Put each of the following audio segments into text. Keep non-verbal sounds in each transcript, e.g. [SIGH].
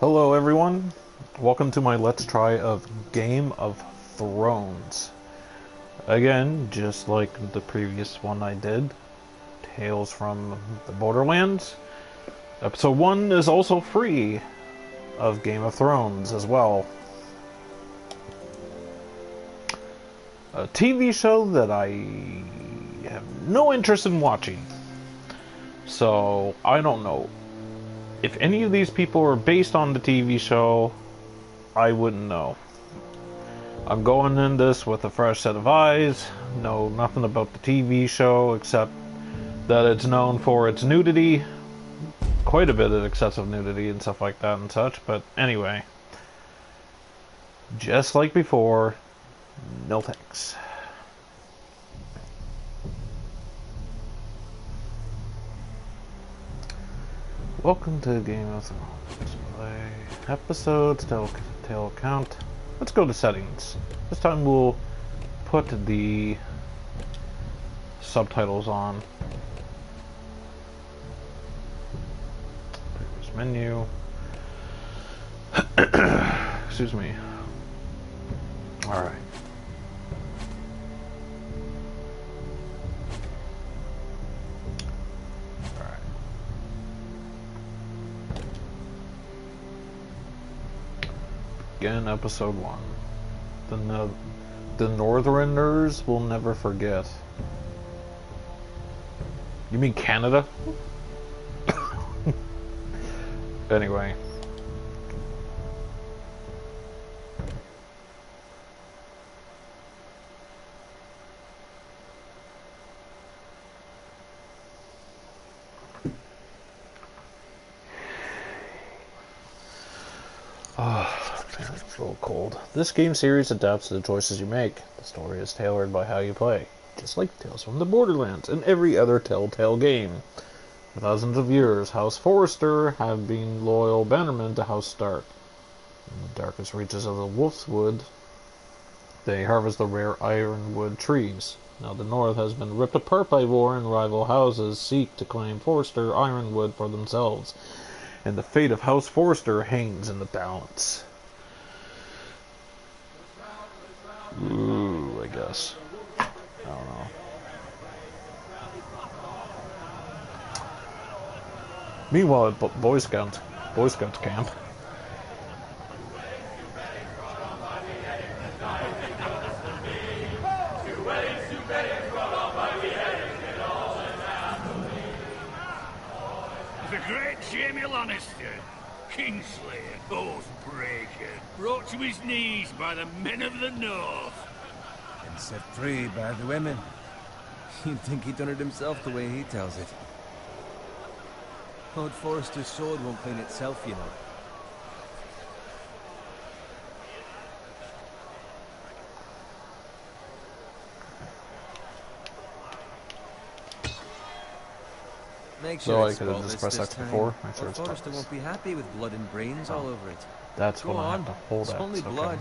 Hello, everyone. Welcome to my Let's Try of Game of Thrones. Again, just like the previous one I did, Tales from the Borderlands. Episode 1 is also free of Game of Thrones as well. A TV show that I have no interest in watching. So, I don't know if any of these people are based on the TV show, I wouldn't know. I'm going in this with a fresh set of eyes, know nothing about the TV show except that it's known for its nudity, quite a bit of excessive nudity and stuff like that and such, but anyway. Just like before, no thanks. Welcome to Game of Thrones. Play episodes, tell, tell count. Let's go to settings. This time we'll put the subtitles on. Previous menu. [COUGHS] Excuse me. Alright. Again, episode one. The no the Northerners will never forget. You mean Canada? [COUGHS] anyway. It's a little cold. This game series adapts to the choices you make. The story is tailored by how you play, just like Tales from the Borderlands and every other Telltale game. For thousands of years, House Forrester have been loyal bannermen to House Stark. In the darkest reaches of the Wolf's Wood, they harvest the rare ironwood trees. Now the North has been ripped apart by war, and rival houses seek to claim Forrester ironwood for themselves and the fate of House Forrester hangs in the balance. Ooh, I guess. I don't know. Meanwhile, at Boy Scout, Boy Scout camp. The great Jaime Lannister, Kingslayer, Oathbreaker, brought to his knees by the men of the North. And set free by the women. [LAUGHS] You'd think he'd done it himself the way he tells it. Lord Forrester's sword won't clean itself, you know. Make So I could have just spotless pressed X before. time. Make sure it's Forrester won't be happy with blood and brains all over it. That's Go when I on. have to hold it's X. only okay. blood.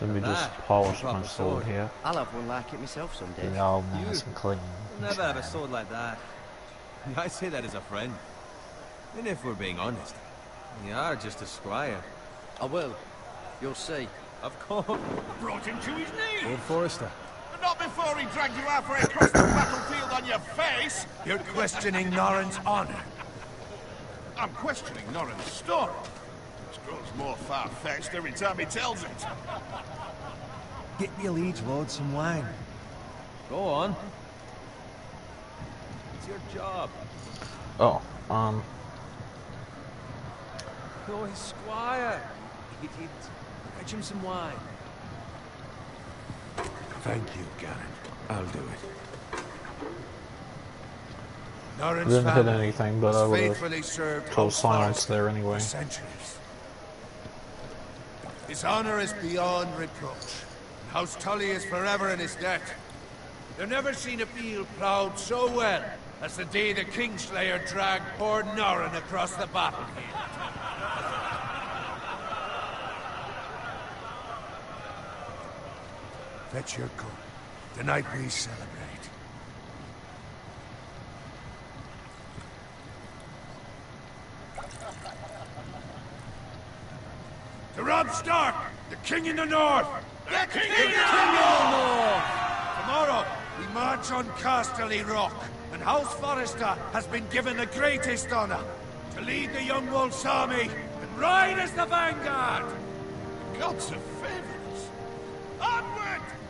Let me just Ah, polish my sword sword. here. I'll have one like it myself someday. Be all You- nice and clean. Never have a sword like that. [LAUGHS] I say that as a friend. And if we're being honest, you are just a squire. I will. You'll see. Of course. Brought him to his knees. Lord Forrester. But not before he dragged you out halfway across the battlefield on your face. You're questioning Norrin's honor. I'm questioning Norrin's story. This grows more far-fetched every time he tells it. Get your liege lord some wine. Go on. It's your job. Oh, um, You're his squire. Idiot. Fetch him some wine. Thank you, Garin. I'll do it. Norrin's didn't hit anything, but I has would have faithfully served chose House silence there anyway. centuries. His honor is beyond reproach. House Tully is forever in his debt. They've never seen a field plowed so well as the day the Kingslayer dragged poor Norrin across the battlefield. Fetch your coat. Tonight we celebrate. To Robb Stark, the king in the north! The, the king, in the, north. north! Tomorrow, we march on Casterly Rock, and House Forrester has been given the greatest honor to lead the Young Wolf's army and ride as the vanguard! The gods have favored us! Up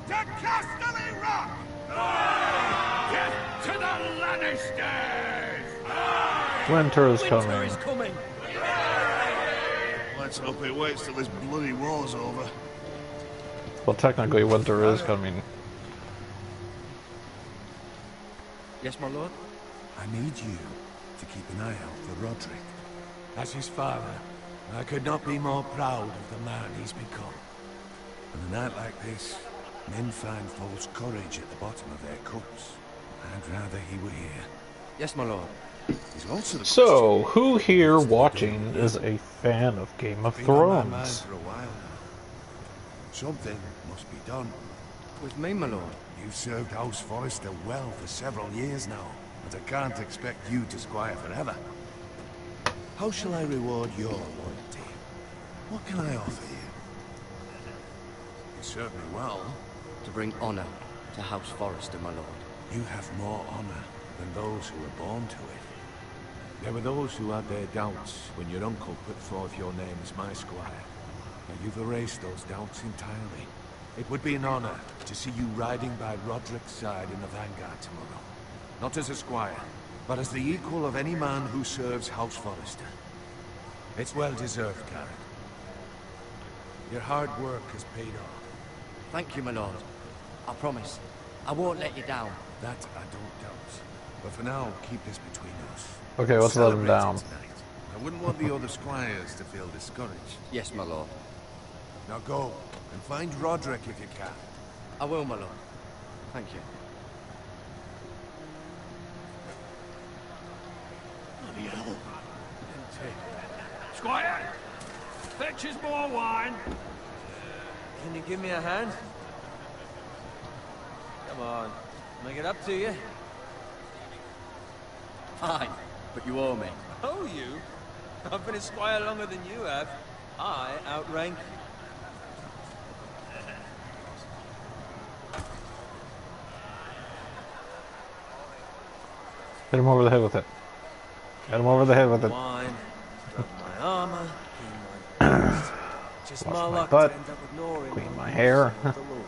to Casterly Rock! Death to the Lannisters! Winter is coming. Winter is coming. Let's hope it waits till this bloody war's over. Well, technically, winter is coming. Yes, my lord? I need you to keep an eye out for Roderick. As his father, I could not be more proud of the man he's become. On a night like this, men find false courage at the bottom of their cups. I'd rather he were here. Yes, my lord. There's also the So, who here watching is a fan of Game of Been on my mind Thrones? for a while now. Something must be done. With me, my lord. You've served House Forrester well for several years now, and I can't expect you to squire forever. How shall I reward your loyalty? What can I offer you? You served me well. To bring honor to House Forrester, my lord. You have more honor than those who were born to it. There were those who had their doubts when your uncle put forth your name as my squire. Now you've erased those doubts entirely. It would be an honor to see you riding by Roderick's side in the vanguard tomorrow. Not as a squire, but as the equal of any man who serves House Forrester. It's well deserved, Gared. Your hard work has paid off. Thank you, my lord. I promise. I won't let you down. That I don't doubt. But for now, keep this between us. Okay, let's let him down. tonight. I wouldn't want the [LAUGHS] other squires to feel discouraged. Yes, my lord. Now go, and find Roderick if you can. I will, my lord. Thank you. Bloody hell. Squire! Fetch us more wine! Can you give me a hand? Come on. Make it up to you. Fine, but you owe me. Oh, you? I've been a squire longer than you have. I outrank you. Hit him over the head with it. Hit him over the head with it. Wine, my armor, clean my. [CLEARS THROAT] [CLEARS THROAT] Just Wash my my butt, to end up with Nori clean my hair. side of the law.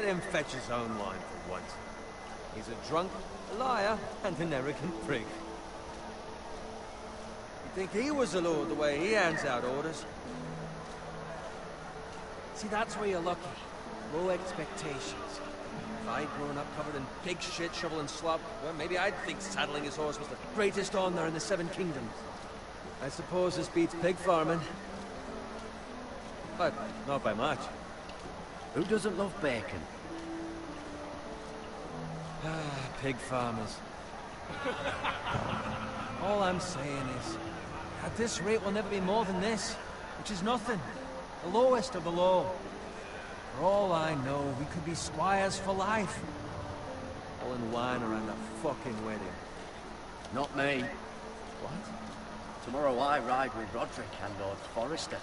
Let him fetch his own wine for once. He's a drunk, a liar, and an arrogant prig. You think he was a lord the way he hands out orders? See, that's where you're lucky. Low expectations. If I'd grown up covered in pig shit, shoveling slop, well, maybe I'd think saddling his horse was the greatest honor in the Seven Kingdoms. I suppose this beats pig farming. But not by much. Who doesn't love bacon? Ah, pig farmers. All I'm saying is, at this rate we'll never be more than this, which is nothing. The lowest of the low. For all I know, we could be squires for life. Pulling wine around a fucking wedding. Not me. What? Tomorrow I ride with Roderick and Lord Forrester.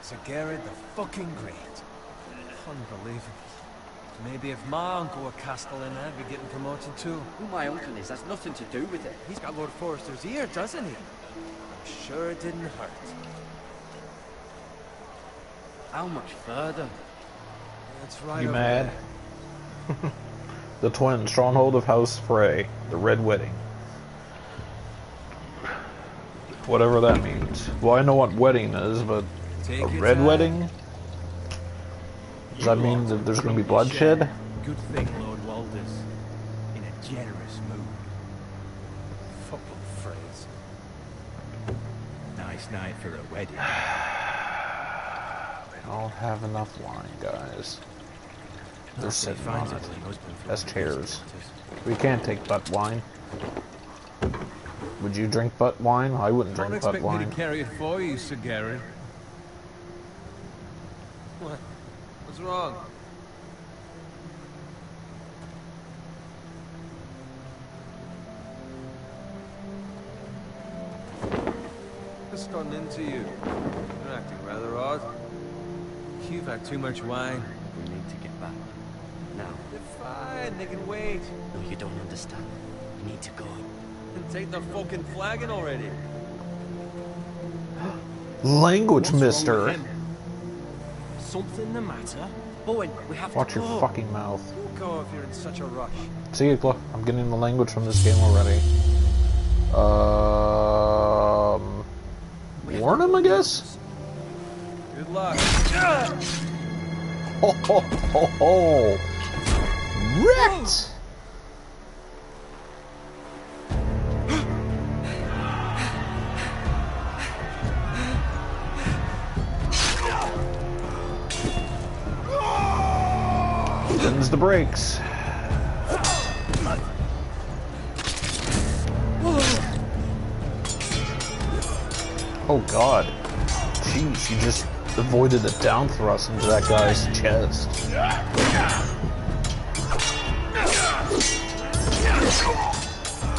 Sir Gared the fucking great. Unbelievable. Maybe if my uncle were Castellan, I'd be getting promoted too. Who my uncle is has nothing to do with it. He's got Lord Forrester's ear, doesn't he? I'm sure it didn't hurt. How much further? That's right. You over mad? [LAUGHS] The twin stronghold of House Frey, the Red Wedding. Whatever that means. Well, I know what wedding is, but Take a red time. wedding? Does that mean that there's going to be bloodshed? Good thing Lord Walder's in a generous mood. Fucking phrase. Nice night for a wedding. [SIGHS] We don't have enough wine, guys. They're sitting on finds it. it As chairs. We can't take butt wine. Would you drink butt wine? I wouldn't drink Don't drink butt expect me to carry it for you, Sir Gared. What? What's wrong? What's gotten into you? You're acting rather odd. You've had too much wine. We need to get back. Now. They're fine, they can wait. No, you don't understand. We need to go. And take the fucking flagon already. Language, What's wrong with mister. Something the matter? Bowen, we have Watch to your go. fucking mouth. Go if you're in such a rush. See, look, I'm getting the language from this game already. Um, warn him, I guess. Good luck. Ho ho ho ho! Wrecked! The brakes. Oh god. Jeez, you just avoided a down thrust into that guy's chest.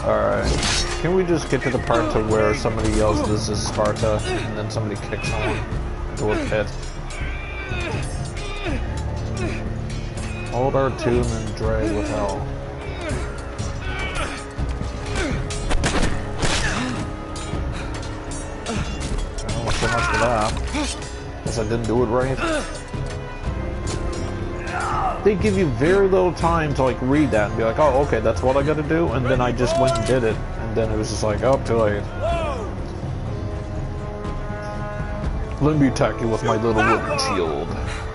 Alright. Can we just get to the part to where somebody yells this is Sparta and then somebody kicks someone into a pit? Hold R2 and then drag with L. Well, so much for that. Guess I didn't do it right. They give you very little time to like read that and be like, oh, okay, that's what I gotta do, and then I just went and did it, and then it was just like, oh, too late. Let me attack you with my little wooden shield.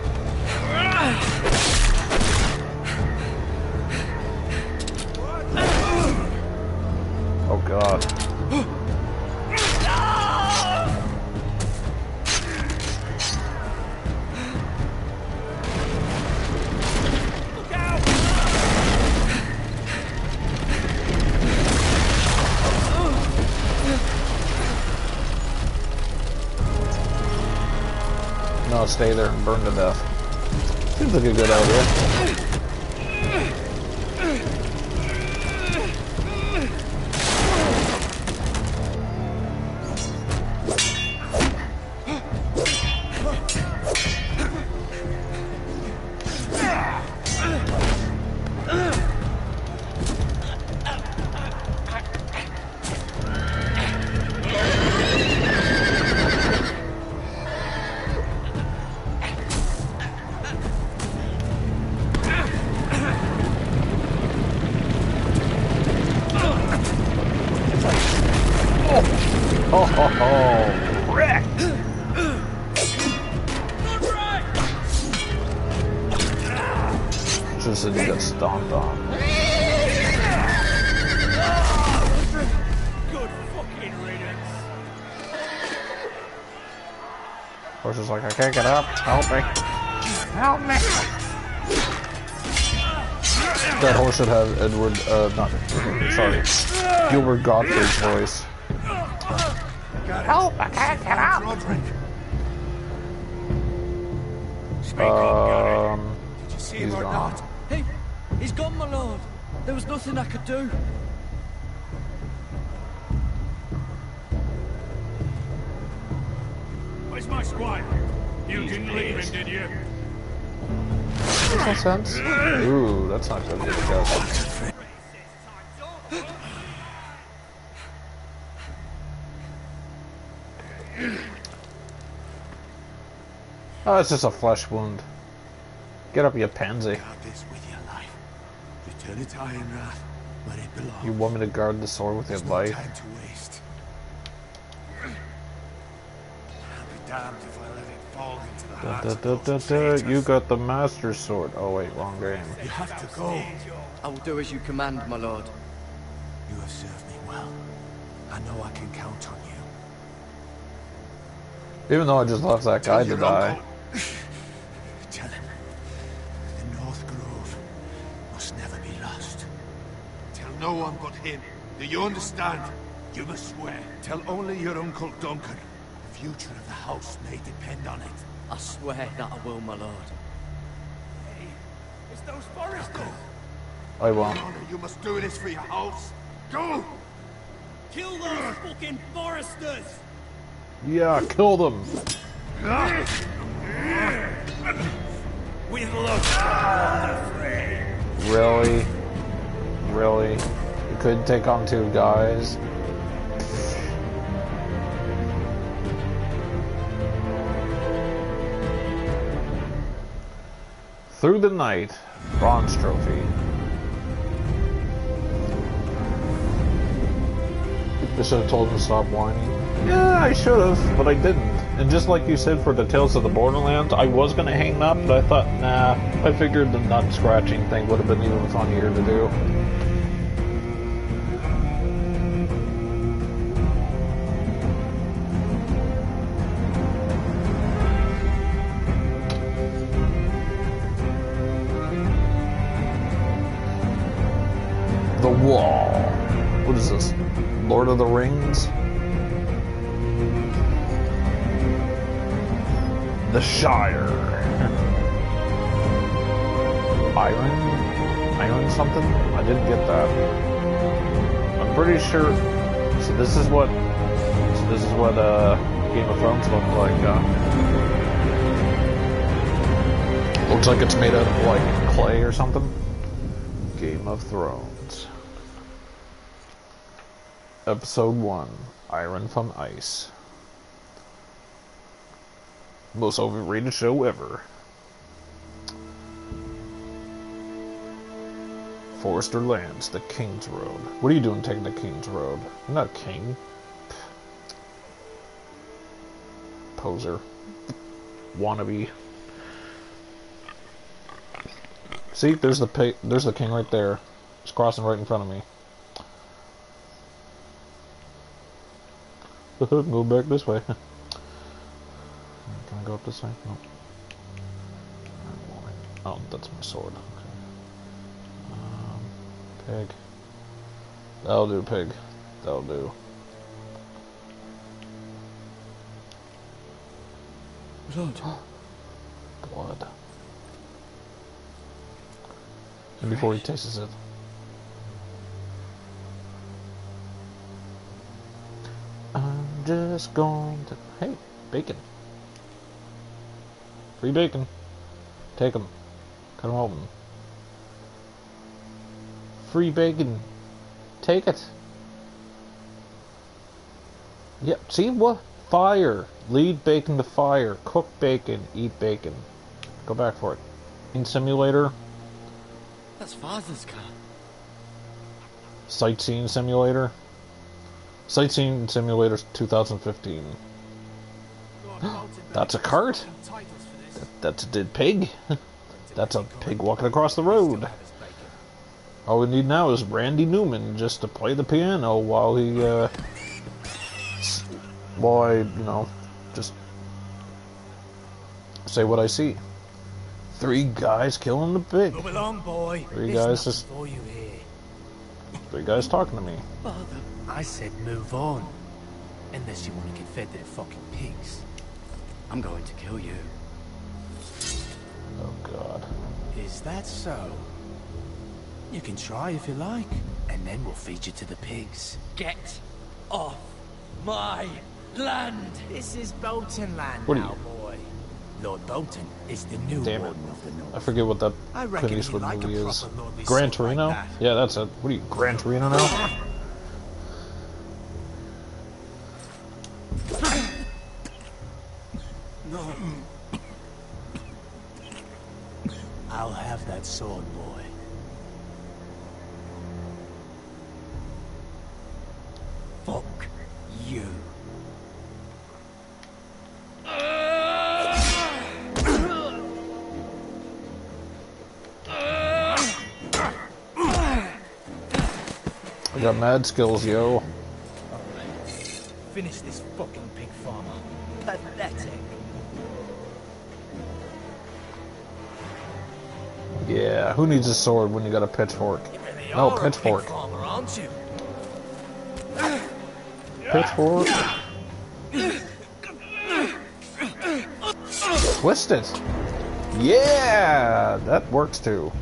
Stay there and burn to death. Seems like a good idea. Should have Edward, uh, not, sorry, Gilbert Gottfried's voice. Help! I can't get out! Roderick, Speak up, Gary. Um, did you see he's him or gone. not? Hey, he's gone, my lord. There was nothing I could do. Where's my squire? You didn't leave him, did you? Makes no sense. Ooh, that's not good. Guys. Oh, it's just a flesh wound. Get up, you pansy. Guard this with your life. Return it to Ironrath, where it belongs. You want me to guard the sword with your no life? time to waste. I'll be damned if I let it fall into the Da, da, da, da, da. You got the master sword. Oh wait, wrong game. You have to go. I will do as you command, my lord. You have served me well. I know I can count on you. Even though I just left that guy Tell to your die. uncle- [SIGHS] Tell him the North Grove must never be lost. Tell no one but him. Do you understand? You must swear. Tell only your Uncle Duncan. The future of the house may depend on it. I swear that I will, my lord. Hey, It's those Forresters. I won't. Honor, you must do this for your house. Go! Kill those fucking Forresters. Yeah, kill them. With luck, Really? Really? You couldn't take on two guys? Through the night, bronze trophy. I should have told him to stop whining. Yeah, I should have, but I didn't. And just like you said for the Tales of the Borderlands, I was gonna hang up, but I thought, nah, I figured the nut scratching thing would have been even funnier to do. Of the Rings? The Shire. [LAUGHS] Iron? Iron something? I didn't get that. I'm pretty sure. So this is what. So this is what uh, Game of Thrones looked like. Uh, looks like it's made out of like clay or something. Game of Thrones. Episode 1 Iron from Ice. Most overrated show ever. Forrester Lands, the King's Road. What are you doing taking the King's Road? I'm not king. Poser. Wannabe. See, there's the there's the king right there. He's crossing right in front of me. Go back this way. [LAUGHS] Can I go up this way? No. Oh, that's my sword. Okay. Um, pig. That'll do, pig. That'll do. [GASPS] Blood. Blood. And before he tastes it. Just going to. Hey, bacon. Free bacon. Take them. Cut them open. Free bacon. Take it. Yep, see what? Fire. Lead bacon to fire. Cook bacon. Eat bacon. Go back for it. In simulator. That's father's car. Sightseeing simulator. Sightseeing Simulator 2015. That's a cart. That- That's a dead pig. [LAUGHS] That's a pig walking across the road. All we need now is Randy Newman just to play the piano while he, uh, while I, you know, just say what I see. Three guys killing the pig. Move along, boy. Three guys just-. Three guys talking to me. Father, I said move on. Unless you want to get fed to the fucking pigs. I'm going to kill you. Oh God. Is that so? You can try if you like, and then we'll feed you to the pigs. Get off my land. This is Bolton land What are now, you- boy. Lord Bolton is the new Damn it. of the North. I forget what that I Clint Eastwood like movie is. Gran like Torino? that. yeah, that's it. What are you, Gran Torino now? [LAUGHS] mad skills, yo. Finish this fucking pig farmer. Pathetic. Yeah, who needs a sword when you got a pitchfork? Really No, pitchfork. farmer, aren't you? Pitchfork. Twist it. Yeah, that works too.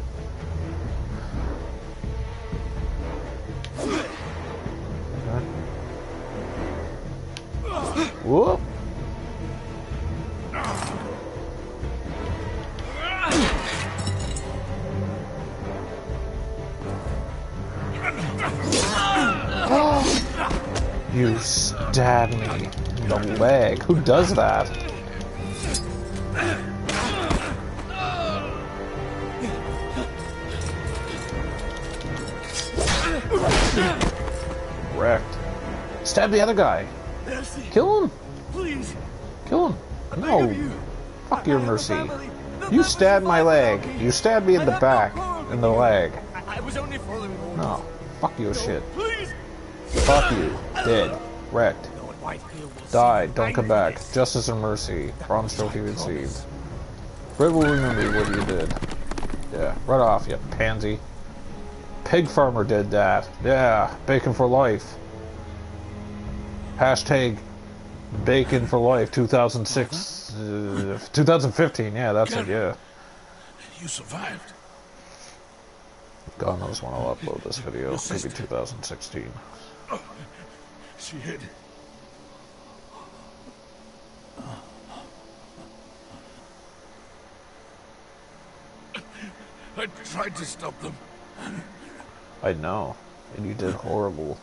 The leg. Who does that? Wrecked. Stab the other guy. Kill him. please. Kill him. No. Fuck your mercy. You stabbed my leg. You stabbed me in the back. In the leg. No. Fuck your shit. Please. Fuck you. Dead. Wrecked. Lord Whitefield will see Died. Don't come back. Justice and mercy. Bronze trophy received. Red will remember what you did. Yeah. Right off, you pansy. Pig farmer did that. Yeah. Bacon for life. Hashtag bacon for life 2006. Uh, 2015. Yeah, that's it. Yeah. You survived. God knows when I'll upload this video. Maybe 2016. She hid. I tried to stop them. I know. And you did horrible.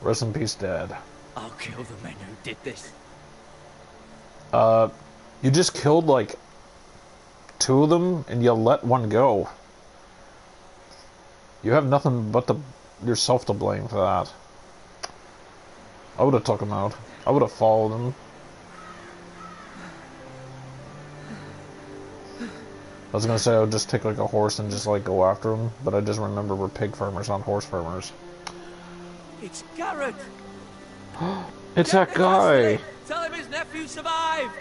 Rest in peace, Dad. I'll kill the men who did this. Uh, you just killed like two of them, and you let one go. You have nothing but the yourself to blame for that. I would have took him out. I would have followed him. I was gonna say I would just take like a horse and just like go after him, but I just remember we're pig farmers, not horse farmers. It's Gared. [GASPS] It's that guy. Tell him his nephew survived.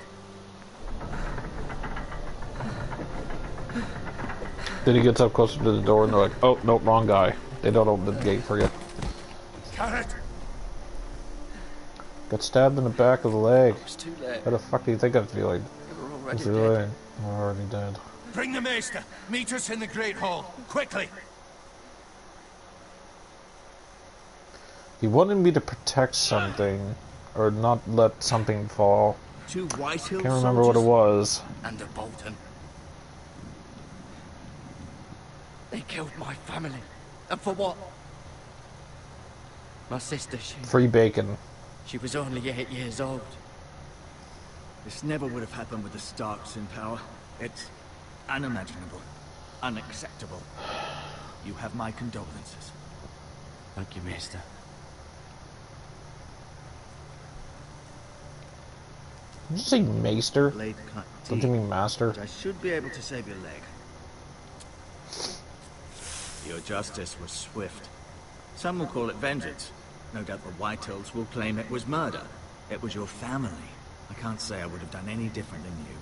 Then he gets up closer to the door and they're like, "Oh, no, wrong guy." They don't open the gate for you. Gared! Got stabbed in the back of the leg. It's. How the fuck do you think I'm feeling? They were already It's dead. really I'm already dead. Bring the maester. Meet us in the Great Hall. Quickly. He wanted me to protect something, or not let something fall. Two Whitehill Can't remember what it was. And a Bolton. They killed my family. And for what? My sister, she, Free bacon. she was only eight years old. This never would have happened with the Starks in power. It's unimaginable. Unacceptable. You have my condolences. Thank you, Maester. Did you say maester? Don't you mean master? I should be able to save your leg. Your justice was swift. Some will call it vengeance. No doubt the Whitehills will claim it was murder. It was your family. I can't say I would have done any different than you.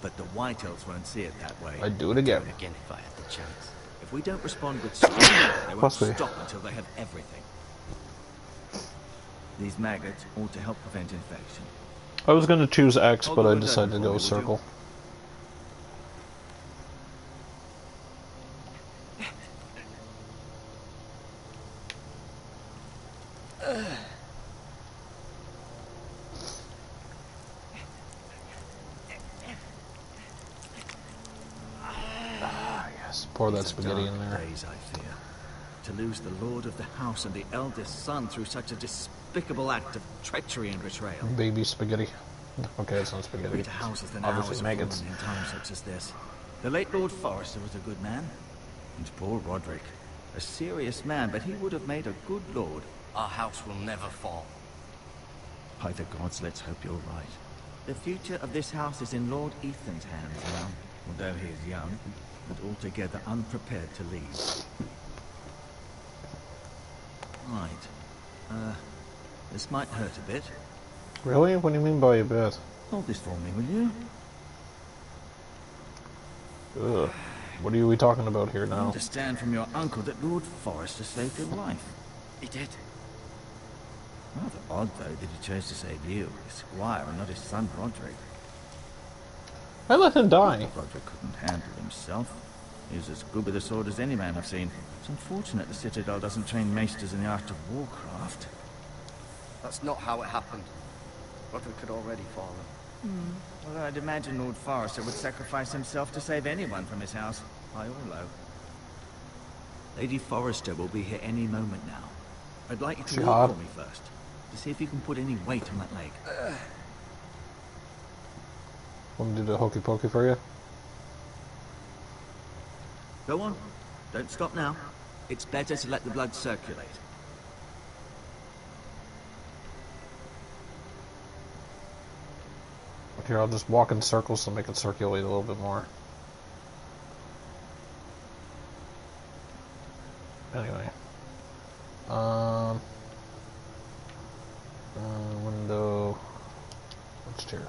But the Whitehills won't see it that way. I'd do it again. Do it again if I had the chance. If we don't respond with speed, they won't Plus stop until they have everything. These maggots ought to help prevent infection. I was gonna choose X, but I decided to go would you? circle. That spaghetti in there. Days, I fear. To lose the lord of the house and the eldest son through such a despicable act of treachery and betrayal. Baby spaghetti. Okay, it's not spaghetti. Greater houses than ours Obviously have maggots. in times such as this. The late Lord Forrester was a good man. And poor Roderick. A serious man, but he would have made a good lord. Our house will never fall. By the gods, let's hope you're right. The future of this house is in Lord Ethan's hands now. Although he is young, but altogether unprepared to leave. Right. Uh, this might hurt a bit. Really? What do you mean by a bit? Hold this for me, will you? Ugh. What are we talking about here now? I understand from your uncle that Lord Forrester saved your life. He did. Rather odd, though, that he chose to save you, his squire, and not his son Roderick. I let him die. Roderick couldn't handle himself. He's as good with a sword as any man I've seen. It's unfortunate the Citadel doesn't train maesters in the art of warcraft. That's not how it happened. Roderick had already fallen. Although hmm. I'd imagine Lord Forrester would sacrifice himself to save anyone from his house, high or low. Lady Forrester will be here any moment now. I'd like you to She walk for me first, to see if you can put any weight on that leg. Want me to do the hokey pokey for you? Go on. Don't stop now. It's better to let the blood circulate. Here, I'll just walk in circles to make it circulate a little bit more. Anyway. Um. Uh, window. What's chair?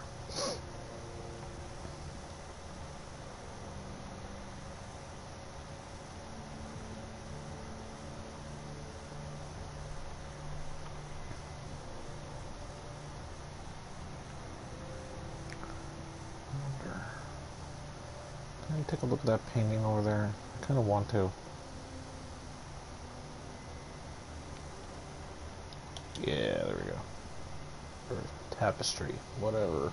Can you take a look at that painting over there? I kind of want to. Yeah, there we go. Or tapestry, whatever.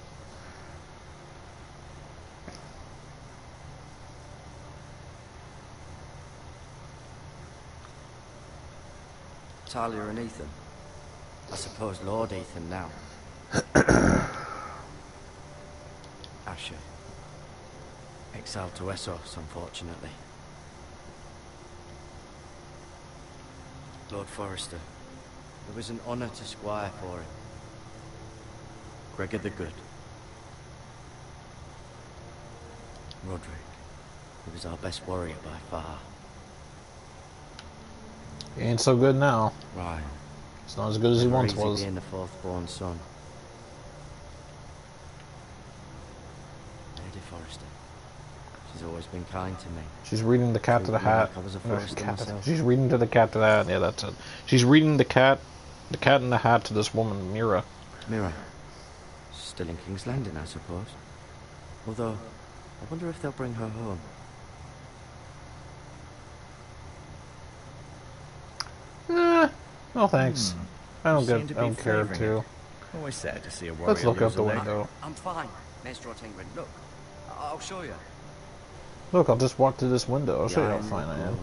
Talia and Ethan. I suppose Lord Ethan now. [COUGHS] Asher. Exiled to Essos, unfortunately. Lord Forrester. It was an honour to squire for him. Gregor the Good. Roderick. He was our best warrior by far. He ain't so good now. Right. It's not as good as he once was. being the fourth born son. Lady Forrester. She's always been kind to me. She's reading the cat to the hat. like I was a No, cat to- she's reading to the cat to the hat. Yeah, that's it. She's reading the cat, the cat in the hat to this woman, Mira. Mira. Still in King's Landing, I suppose. Although, I wonder if they'll bring her home. Eh, no thanks. I don't You seem get. I don't care to. Always sad to see a warrior Let's look out the a leg. window. I'm fine, Maester Ortengryn. Look, I'll show you. Look, I'll just walk through this window. I'll show you how fine I am.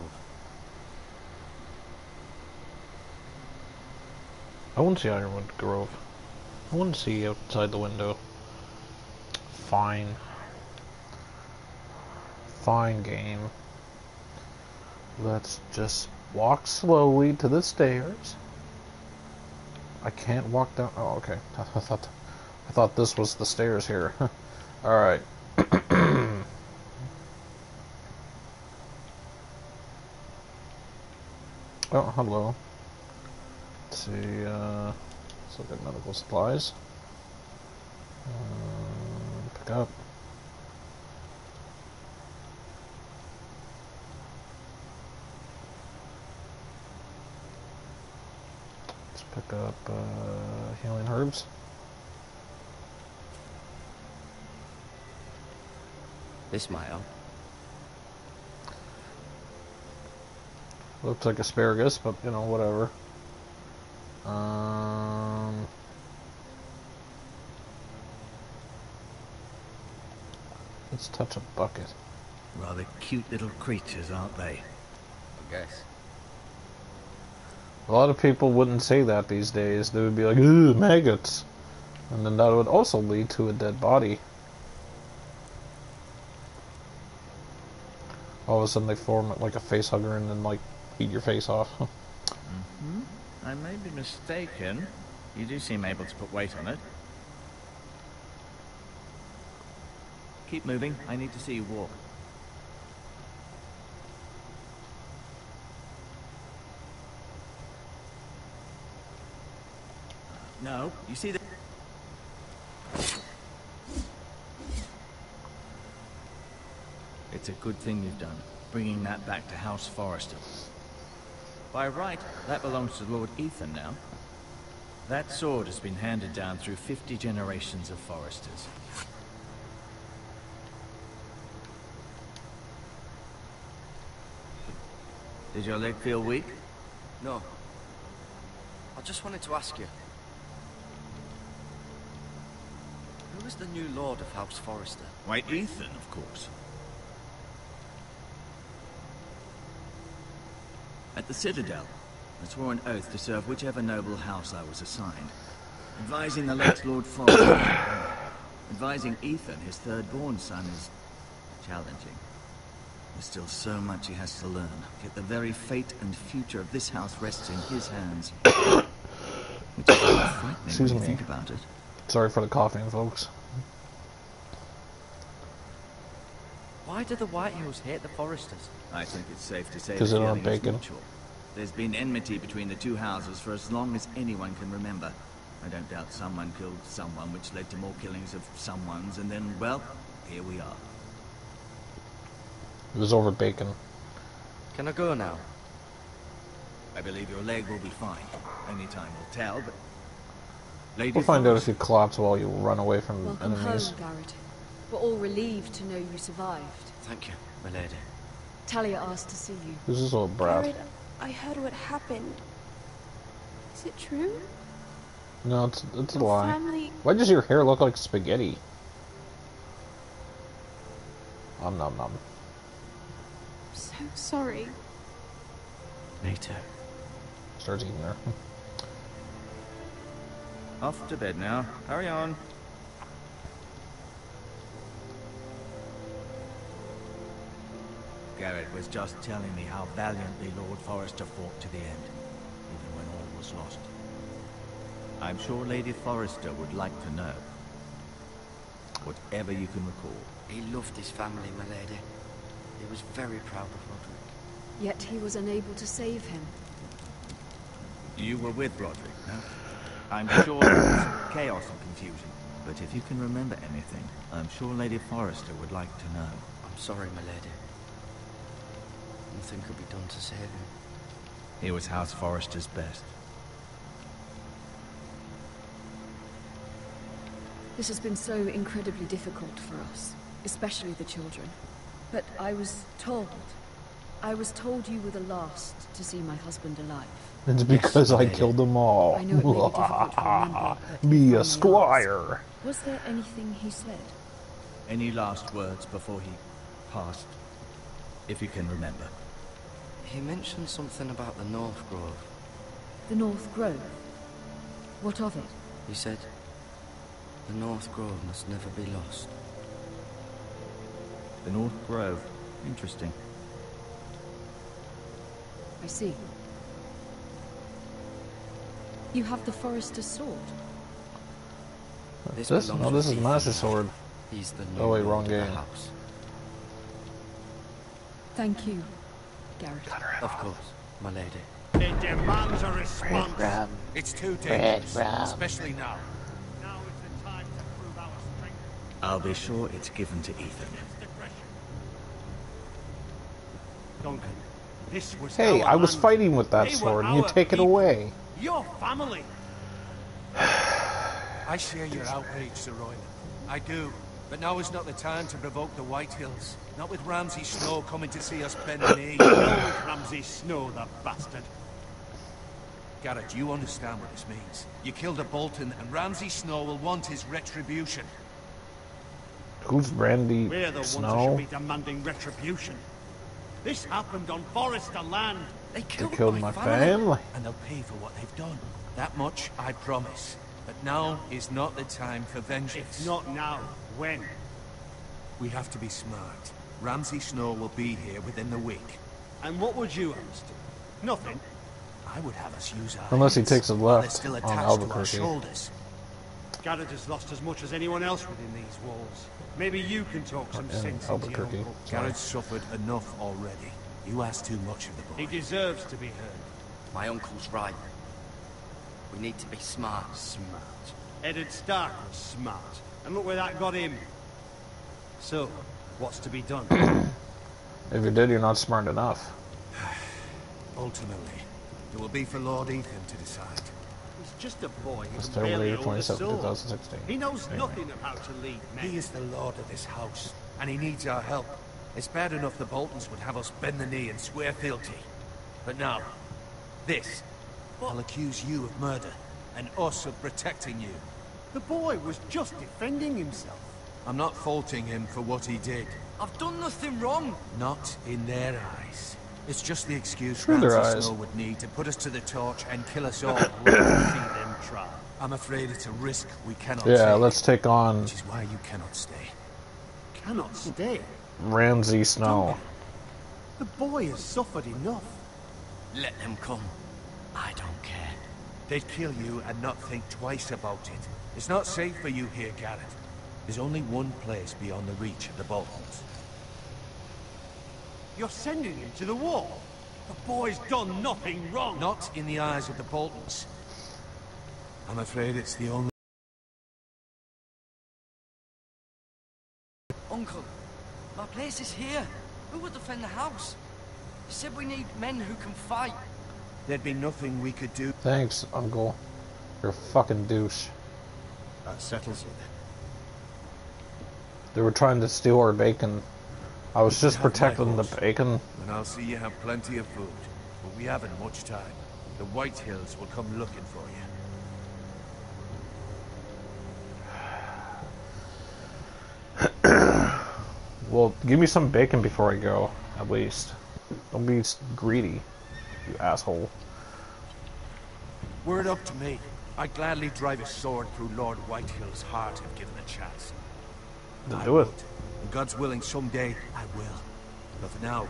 I want to see Ironwood Grove. I want to see outside the window. Fine. Fine game. Let's just walk slowly to the stairs. I can't walk down. Oh, okay. [LAUGHS] I thought, I thought this was the stairs here. [LAUGHS] All right. Oh, hello. Let's see, uh, let's look at medical supplies. Um, pick up. Let's pick up uh, healing herbs. This might Looks like asparagus, but you know, whatever. Um, let's touch a bucket. Rather cute little creatures, aren't they? I guess. A lot of people wouldn't say that these days. They would be like, "Ooh, maggots," and then that would also lead to a dead body. All of a sudden, they form like a face hugger and then like eat your face off. [LAUGHS] Mm-hmm. I may be mistaken. You do seem able to put weight on it. Keep moving. I need to see you walk. Uh, no, you see the... It's a good thing you've done, bringing that back to House Forrester. By right, that belongs to Lord Ethan now. That sword has been handed down through 50 generations of Forresters. Did your leg feel weak? No. I just wanted to ask you. Who is the new lord of House Forrester? Why, Ethan, of course. At the Citadel, I swore an oath to serve whichever noble house I was assigned. Advising the late Lord Forrester. Advising Ethan, his third-born son, is challenging. There's still so much he has to learn, yet the very fate and future of this house rests in his hands. Which is rather frightening Excuse when you me. think about it. Sorry for the coughing, folks. Why do the Whitehills hate the Forresters? I think it's safe to say 'Cause the they don't bacon. mutual. There's been enmity between the two houses for as long as anyone can remember. I don't doubt someone killed someone, which led to more killings of someones, and then, well, here we are. It was over bacon. Can I go now? I believe your leg will be fine. Only time will tell, but... Lady We'll find out if you collapse while you run away from Welcome enemies. home, Gared. We're all relieved to know you survived. Thank you, my lady. Talia asked to see you. This is a brat. Gared, I heard what happened. Is it true? No, it's, it's a lie. family... Why does your hair look like spaghetti? Om nom nom. So sorry. Me too. Starts eating her. [LAUGHS] Off to bed now. Hurry on. Gared was just telling me how valiantly Lord Forrester fought to the end, even when all was lost. I'm sure Lady Forrester would like to know. Whatever you can recall. He loved his family, my lady. He was very proud of Rodrik. Yet he was unable to save him. You were with Rodrik, no? I'm sure there was [COUGHS] chaos and confusion. But if you can remember anything, I'm sure Lady Forrester would like to know. I'm sorry, my lady. Nothing could be done to save him. He was House Forrester's best. This has been so incredibly difficult for us, especially the children. But I was told, I was told you were the last to see my husband alive. It's because I lady. killed them all. I know it may be difficult to remember, but [LAUGHS] Me a the squire. Was there anything he said? Any last words before he passed? If you can remember. He mentioned something about the North Grove. The North Grove? What of it? He said, the North Grove must never be lost. The North Grove. Interesting. I see. You have the Forrester's sword. This? belongs No, this is Ethan. Master Sword. He's the new Oh, wait, wrong of the game. house. Thank you, Gared. Of course, my lady. It demands a response. It's too dangerous, especially now. Now is the time to prove our strength I'll be sure it's given to Ethan. Duncan, this was Hey, I was land. fighting with that They sword, and you our take it away. Your family. [SIGHS] I share your outrage, Sir Royland. I do. But now is not the time to provoke the Whitehills. Not with Ramsay Snow coming to see us bend the knee. [COUGHS] No, Ramsay Snow, the bastard. Gared, you understand what this means. You killed a Bolton, and Ramsay Snow will want his retribution. Who's Randy We're the ones who Snow? should be demanding retribution. This happened on Forrester land. They They killed, killed my family. And they'll pay for what they've done. That much I promise. But now is not the time for vengeance. If not now, when? We have to be smart. Ramsay Snow will be here within the week. And what would you have us do? Nothing. I would have us use our Unless he takes a while they're left still on attached to our Albuquerque. shoulders. Gared has lost as much as anyone else within these walls. Maybe you can talk some in sense into your Albuquerque. uncle. Gared's suffered enough already. You ask too much of the boy. He deserves to be heard. My uncle's right. We need to be smart. Smart. Eddard Stark was smart. And look where that got him. So, what's to be done? [CLEARS THROAT] If you did, you're not smart enough. [SIGHS] Ultimately, it will be for Lord Ethan to decide. He's just a boy who That's can barely Terminator hold a 27, sword. 2016. He knows nothing of how to lead men. He is the lord of this house, and he needs our help. It's bad enough the Boltons would have us bend the knee and swear fealty. But now, this. I'll accuse you of murder, and us of protecting you. The boy was just defending himself. I'm not faulting him for what he did. I've done nothing wrong. Not in their eyes. It's just the excuse Through Ramsay. Snow would need to put us to the torch and kill us all. See them try. I'm afraid it's a risk we cannot Yeah, take. let's take on Which is why you cannot stay. Cannot stay? Ramsay Snow. The boy has suffered enough. Let them come. I don't care. They'd kill you and not think twice about it. It's not safe for you here, Gared. There's only one place beyond the reach of the Boltons. You're sending him to the wall? The boy's done nothing wrong. Not in the eyes of the Boltons. I'm afraid it's the only... Uncle, my place is here. Who will defend the house? You said we need men who can fight. There'd be nothing we could do. Thanks, Uncle. You're a fucking douche. That settles it. They were trying to steal our bacon. I was just protecting the bacon. And I'll see you have plenty of food. But we haven't much time. The Whitehills will come looking for you. [SIGHS] Well, give me some bacon before I go, at least. Don't be greedy, you asshole. Word up to me. I'd gladly drive a sword through Lord Whitehill's heart if given a chance. Then I do it. would. And God's willing, someday I will. But for now,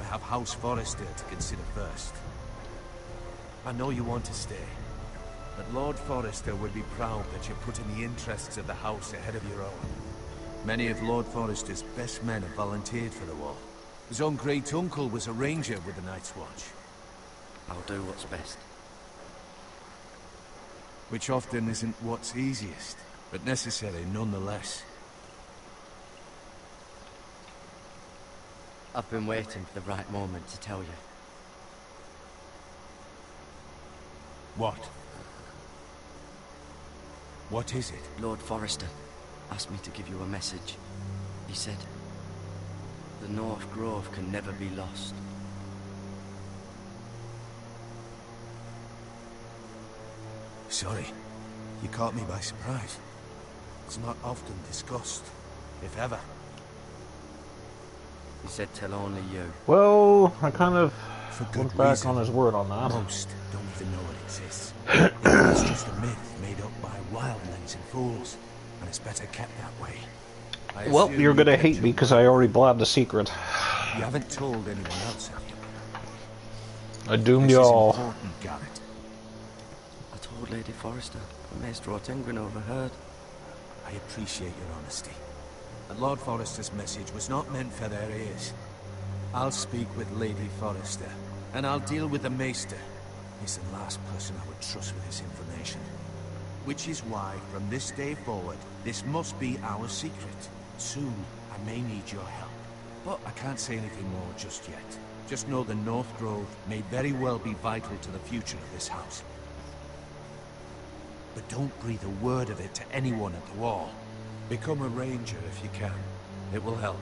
I have House Forrester to consider first. I know you want to stay, but Lord Forrester would be proud that you're putting the interests of the house ahead of your own. Many of Lord Forrester's best men have volunteered for the war. His own great uncle was a ranger with the Night's Watch. I'll do what's best. Which often isn't what's easiest, but necessary nonetheless. I've been waiting for the right moment to tell you. What? What is it? Lord Forrester asked me to give you a message. He said, the North Grove can never be lost. Sorry. You caught me by surprise. It's not often discussed, if ever. He said tell only you. Well, I kind of For good went back reason. on his word on that. Most don't even know it exists. [CLEARS THROAT] it's just a myth made up by wildlings and fools, and it's better kept that way. I Well, you're you gonna kept hate your me because. I already blabbed the secret. You haven't told anyone else, have you? I doomed This you is all. important, Gared. I told Lady Forrester, but Maester Ortengryn overheard. I appreciate your honesty. But Lord Forrester's message was not meant for their ears. I'll speak with Lady Forrester, and I'll deal with the Maester. He's the last person I would trust with this information. Which is why, from this day forward, this must be our secret. Soon, I may need your help. But I can't say anything more just yet. Just know the North Grove may very well be vital to the future of this house. But don't breathe a word of it to anyone at the wall. Become a ranger if you can. It will help.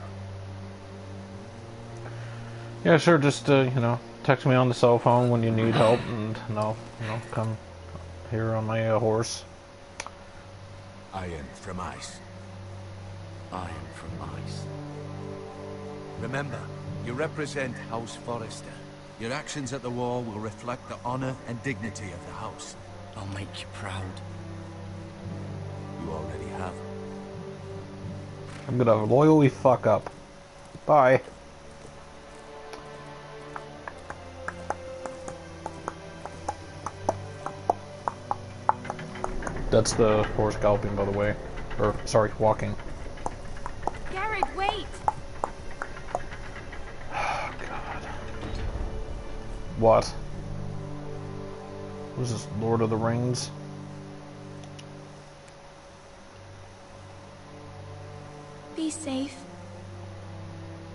Yeah, sure. Just uh, you know, text me on the cell phone when you need help, and no, you know, come here on my uh, horse. Iron from ice. I am from ice. Remember, you represent House Forrester. Your actions at the wall will reflect the honor and dignity of the house. I'll make you proud. You already have. I'm gonna loyally fuck up. Bye. That's the horse galloping, by the way. Or, sorry, walking. Gared, wait! Oh, God. What? What is this, Lord of the Rings? Be safe.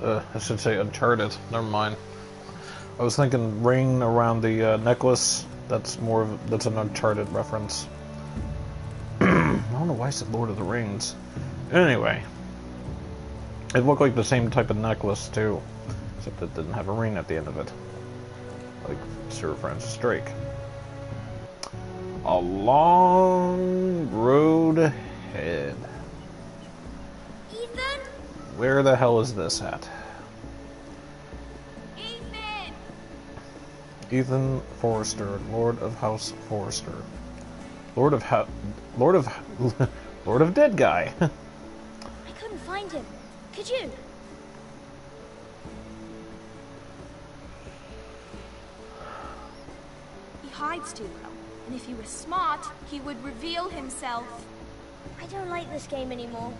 Uh, I should say Uncharted. Never mind. I was thinking ring around the uh, necklace. That's more of that's an Uncharted reference. [CLEARS THROAT] I don't know why I said Lord of the Rings. Anyway, it looked like the same type of necklace too, except it didn't have a ring at the end of it, like Sir Francis Drake. A long road ahead. Ethan? Where the hell is this at? Ethan! Ethan Forrester, Lord of House Forrester. Lord of ha- Lord of [LAUGHS] Lord of Dead Guy. [LAUGHS] I couldn't find him. Could you? He hides too well, and if he were smart, he would reveal himself. I don't like this game anymore.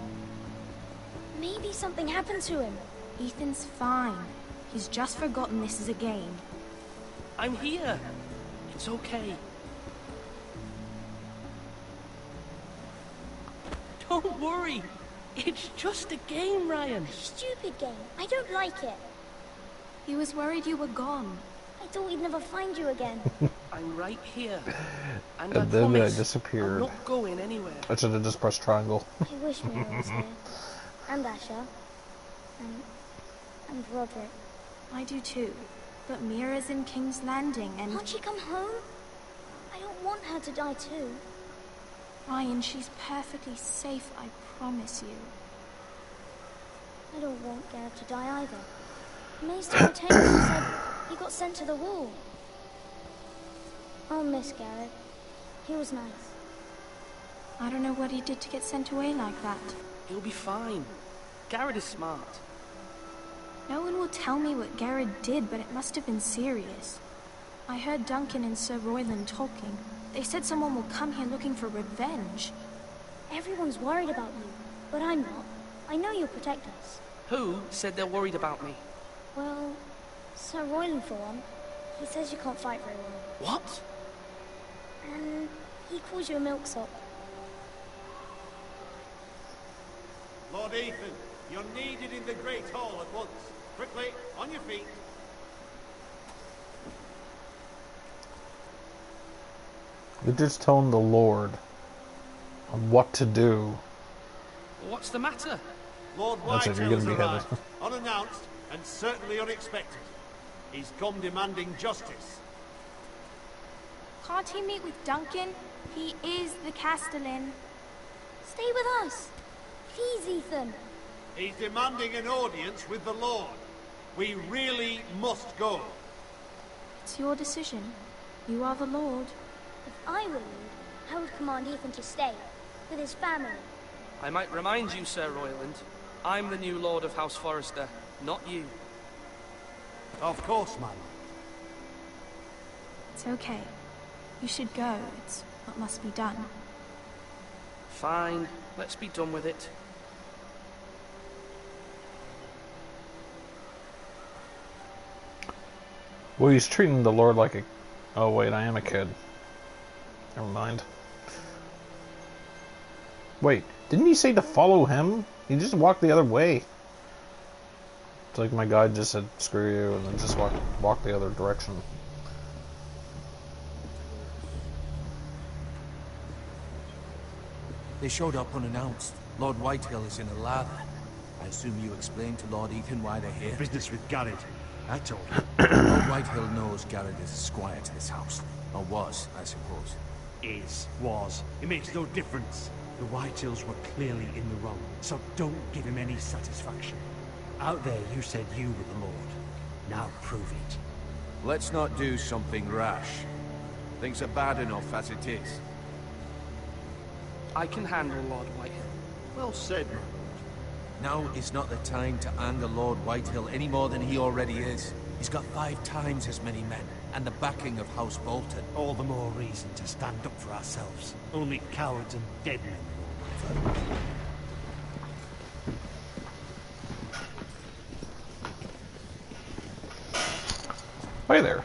Maybe something happened to him. Ethan's fine. He's just forgotten this is a game. I'm here. It's okay. Don't worry. It's just a game, Ryon. Stupid game. I don't like it. He was worried you were gone. I thought we'd never find you again. [LAUGHS] I'm right here. [LAUGHS] And, And I then I disappeared. I'm not going anywhere. I should have just pressed triangle. I wish Mira was here. And Asher. And... and Rodrik. I do too. But Mira's in King's Landing and... Can't she come home? I don't want her to die too. Ryon, she's perfectly safe, I promise you. I don't want Gared to die either. Maester Retainer said he got sent to the wall. I'll miss Gared. He was nice. I don't know what he did to get sent away like that. He'll be fine. Gared is smart. No one will tell me what Gared did, but it must have been serious. I heard Duncan and Sir Royland talking. They said someone will come here looking for revenge. Everyone's worried about you, but I'm not. I know you'll protect us. Who said they're worried about me? Well, Sir Royland for one. He says you can't fight very well. What? And he calls you a milksop. Lord Ethan, you're needed in the Great Hall at once. Quickly, on your feet. You're just telling the Lord on what to do. What's the matter? Lord That's it, you're Whitehill's arrived, unannounced and certainly unexpected. He's come demanding justice. Can't he meet with Duncan? He is the Castellan. Stay with us. Please, Ethan. He's demanding an audience with the Lord. We really must go. It's your decision. You are the Lord. If I were you, I would command Ethan to stay with his family. I might remind you, Sir Royland. I'm the new Lord of House Forrester, not you. Of course, man. It's okay. You should go. It's what must be done. Fine, let's be done with it. Well, he's treating the Lord like a. Oh wait, I am a kid. Never mind. Wait, didn't he say to follow him? He just walked the other way. It's like my guide just said, "Screw you," and then just walk walk the other direction. They showed up unannounced. Lord Whitehill is in a lather. I assume you explained to Lord Ethan why they're here. Business with Gared. I told him. Lord Whitehill knows Gared is a squire to this house. Or was, I suppose. Is, was. It makes no difference. The Whitehills were clearly in the wrong, so don't give him any satisfaction. Out there, you said you were the Lord. Now prove it. Let's not do something rash. Things are bad enough as it is. I can handle Lord Whitehill. Well said, my lord. Now is not the time to anger Lord Whitehill any more than he already is. He's got five times as many men, and the backing of House Bolton. All the more reason to stand up for ourselves. Only cowards and dead men will fight. Hi there.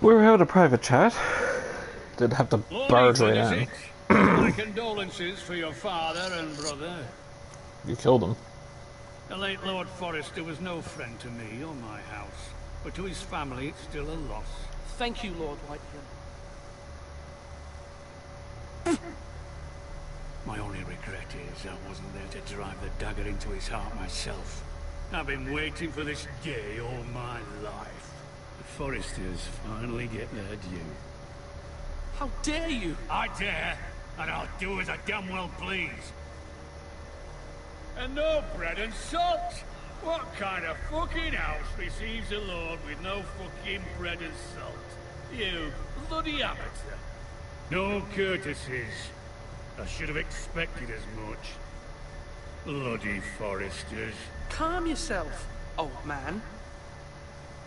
We were having a private chat. Didn't have to Lord barge right in. [CLEARS THROAT] My condolences for your father and brother. You killed him. The late Lord Forrester was no friend to me or my house, but to his family it's still a loss. Thank you, Lord Whitehill. My only regret is I wasn't there to drive the dagger into his heart myself. I've been waiting for this day all my life. The Forresters finally get their due. How dare you? I dare, and I'll do as I damn well please. And no bread and salt! What kind of fucking house receives a lord with no fucking bread and salt? You bloody amateur. No courtesies. I should have expected as much. Bloody Forresters. Calm yourself, old man.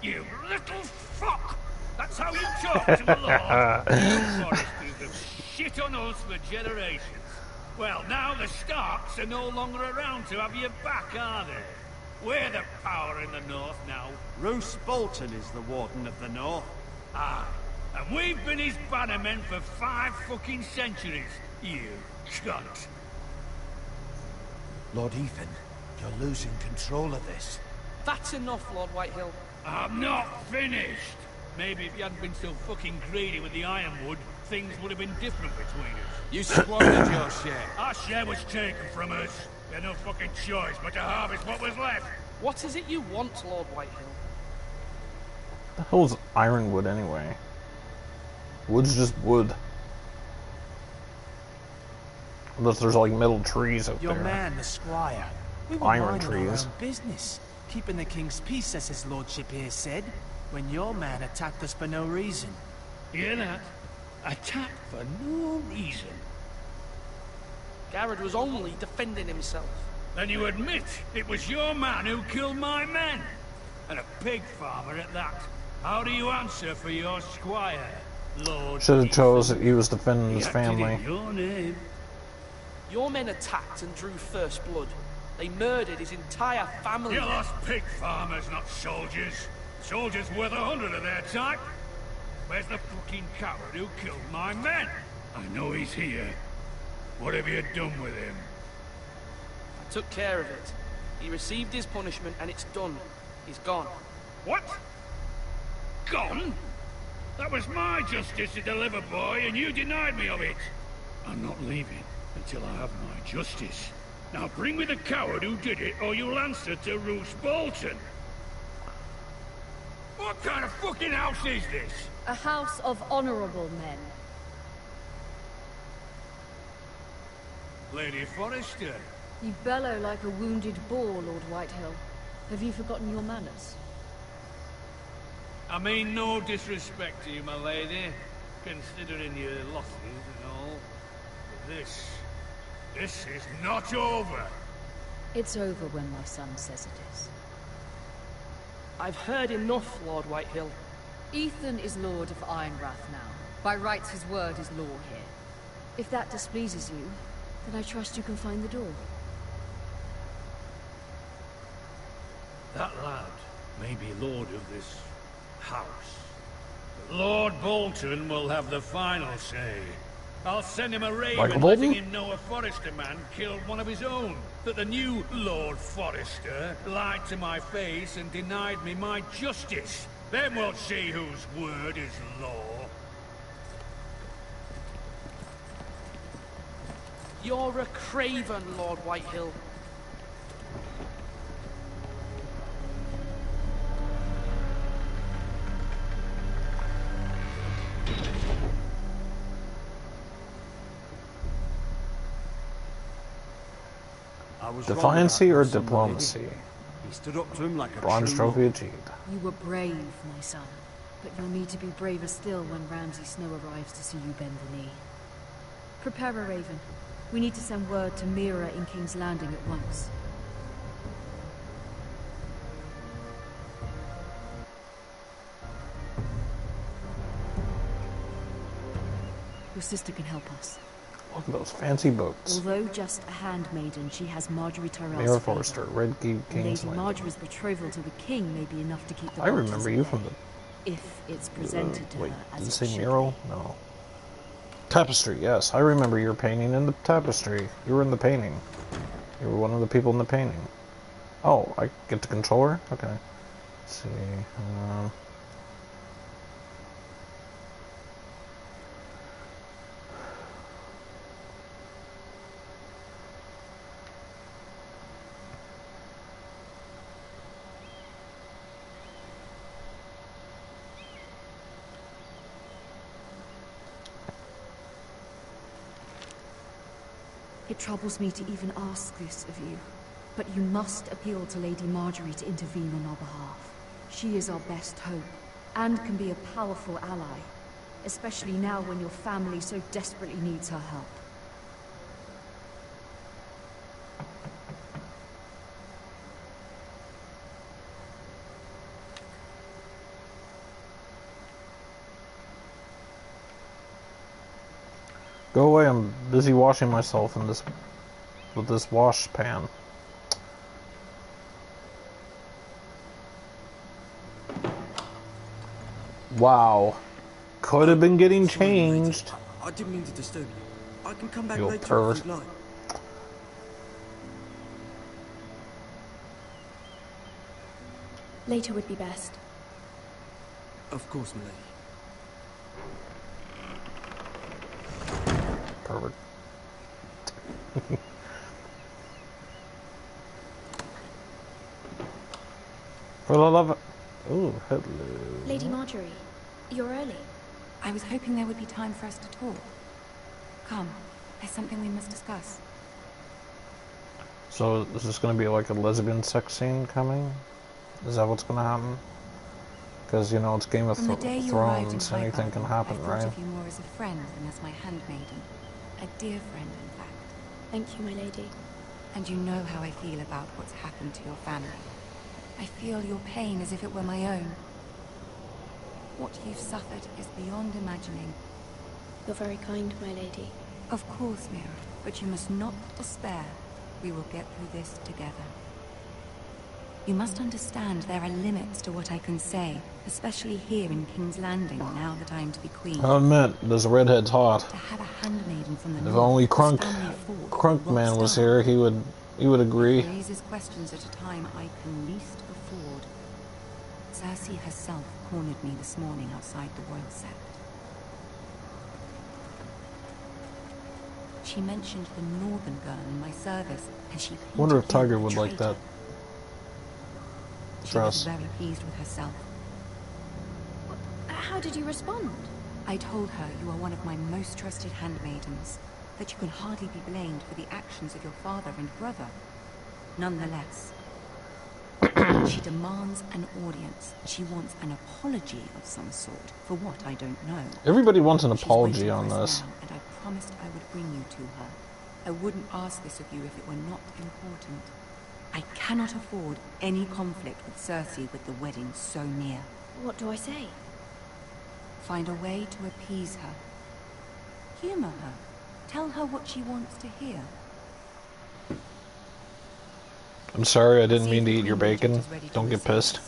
You little fuck! That's how you talk to a lord! [LAUGHS] you Forresters have shit on us for generations. Well, now the Starks are no longer around to have your back, are they? We're the power in the north now. Roose Bolton is the Warden of the North. Ah, and we've been his bannermen for five fucking centuries, you cunt. Lord Ethan, you're losing control of this. That's enough, Lord Whitehill. I'm not finished. Maybe if you hadn't been so fucking greedy with the ironwood, things would have been different between us. You squandered your share. Our share was taken from us. We had no fucking choice but to harvest what was left. What is it you want, Lord Whitehill? The hell's ironwood anyway? Wood's just wood. Unless there's like metal trees out Your there. man, the squire. We were Iron minding our trees. own business, keeping the king's peace, as his lordship here said, when your man attacked us for no reason. Hear that? Attacked for no reason. Gared was only defending himself. Then you admit it was your man who killed my men. And a pig farmer at that. How do you answer for your squire, Lord? Should have chose that he was defending He his acted in family. Your men attacked and drew first blood. They murdered his entire family. You lost pig farmers, not soldiers. Soldiers worth a hundred of their type. Where's the fucking coward who killed my men? I know he's here. What have you done with him? I took care of it. He received his punishment and it's done. He's gone. What? Gone? That was my justice to deliver, boy, and you denied me of it. I'm not leaving until I have my justice. Now bring me the coward who did it, or you'll answer to Roose Bolton. What kind of fucking house is this? A house of honorable men. Lady Forrester. You bellow like a wounded boar, Lord Whitehill. Have you forgotten your manners? I mean no disrespect to you, my lady, considering your losses and all. But this... this is not over. It's over when my son says it is. I've heard enough, Lord Whitehill. Ethan is Lord of Ironrath now. By rights, his word is law here. If that displeases you, then I trust you can find the door. That lad may be lord of this house. But Lord Bolton will have the final say. I'll send him a raven Michael letting Bolton? him know a Forrester man killed one of his own. That the new Lord Forrester lied to my face and denied me my justice. Then we'll see whose word is law. You're a craven, Lord Whitehill. Defiancy or diplomacy? He stood up to him like a Bronze trophy achieved. You were brave, my son. But you'll need to be braver still when Ramsay Snow arrives to see you bend the knee. Prepare a raven. We need to send word to Mira in King's Landing at once. Your sister can help us. Look at those fancy boats. Although just a handmaiden, she has Margaery Tyrell's Mayor. Forrester, Red And King's Lady Margaery's betrothal to the king may be enough to keep the I remember you from the If it's Uh, presented to wait, her as it say mural? No. Tapestry, yes. I remember your painting in the tapestry. You were in the painting. You were one of the people in the painting. Oh, I get the controller? Okay. Let's see. Um, troubles me to even ask this of you, but you must appeal to Lady Margaery to intervene on our behalf. She is our best hope, and can be a powerful ally, especially now when your family so desperately needs her help. Go away, I'm busy washing myself in this with this wash pan. Wow. Could have been getting changed. I didn't mean to disturb you. I can come back You later pervert. if you'd like. Later would be best. Of course, milady. [LAUGHS] For the love of... Ooh, hello. Lady Margaery, you're early. I was hoping there would be time for us to talk. Come, there's something we must discuss. So is this going to be like a lesbian sex scene coming? Is that what's going to happen? Because, you know, it's Game of From the Thro- day you arrived in Thrones, anything can Highgarden, happen, I thought of you more as a friend than as my handmaiden. A dear friend, in fact. Thank you, my lady. And you know how I feel about what's happened to your family. I feel your pain as if it were my own. What you've suffered is beyond imagining. You're very kind, my lady. Of course, Mira, but you must not despair. We will get through this together. You must understand there are limits to what I can say, especially here in King's Landing, now that I am to be queen. I'll admit, this redhead's hot. To have a handmaiden from the If north only Crunk, Crunk Man was here, he would, he would agree. Raises questions at a time I can least afford. Cersei herself cornered me this morning outside the Royal Sept. She mentioned the northern girl in my service, and she Wonder if Tiger would like traitor. that She was very pleased with herself. How did you respond? I told her you are one of my most trusted handmaidens, that you can hardly be blamed for the actions of your father and brother. Nonetheless, [CLEARS THROAT] she demands an audience. She wants an apology of some sort for what I don't know. Everybody wants an apology on this. now, and I promised I would bring you to her. I wouldn't ask this of you if it were not important. I cannot afford any conflict with Cersei with the wedding so near. What do I say? Find a way to appease her. Humor her. Tell her what she wants to hear. I'm sorry, I didn't mean to eat your bacon. Don't get pissed.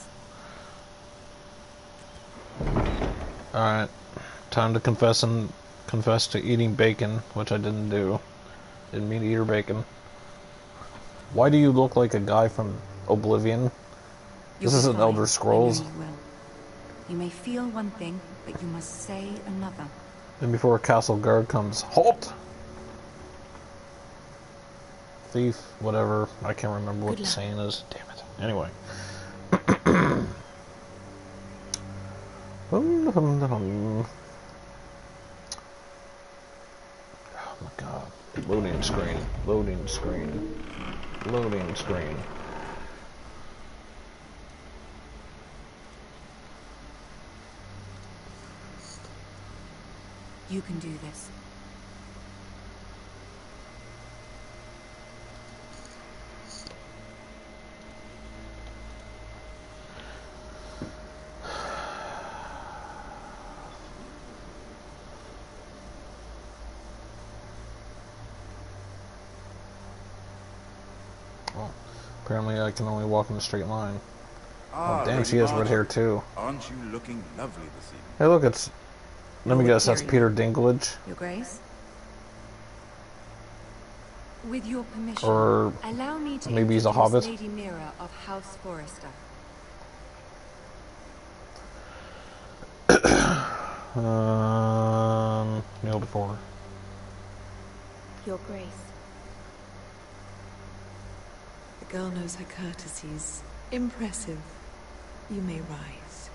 Alright. Time to confess and confess to eating bacon, which I didn't do. Didn't mean to eat your bacon. Why do you look like a guy from Oblivion? You'll This isn't. Elder Scrolls. You, you may feel one thing, but you must say another. Then before a castle guard comes, halt! Thief, whatever. I can't remember what the saying is. Damn it. Anyway. [COUGHS] Oh my god. Loading screen. Loading screen. Loading screen. You can do this. Apparently I can only walk in a straight line. Ah, oh, damn, she has red hair too. Aren't you looking lovely this evening? Hey, look, it's. Let me guess, that's Peter Dinklage. Your Grace? With your permission, Or allow me to maybe he's a hobbit. Lady Mira of House Forrester. [COUGHS] Um, kneel before. Your Grace. The girl knows her courtesies. Impressive. You may rise.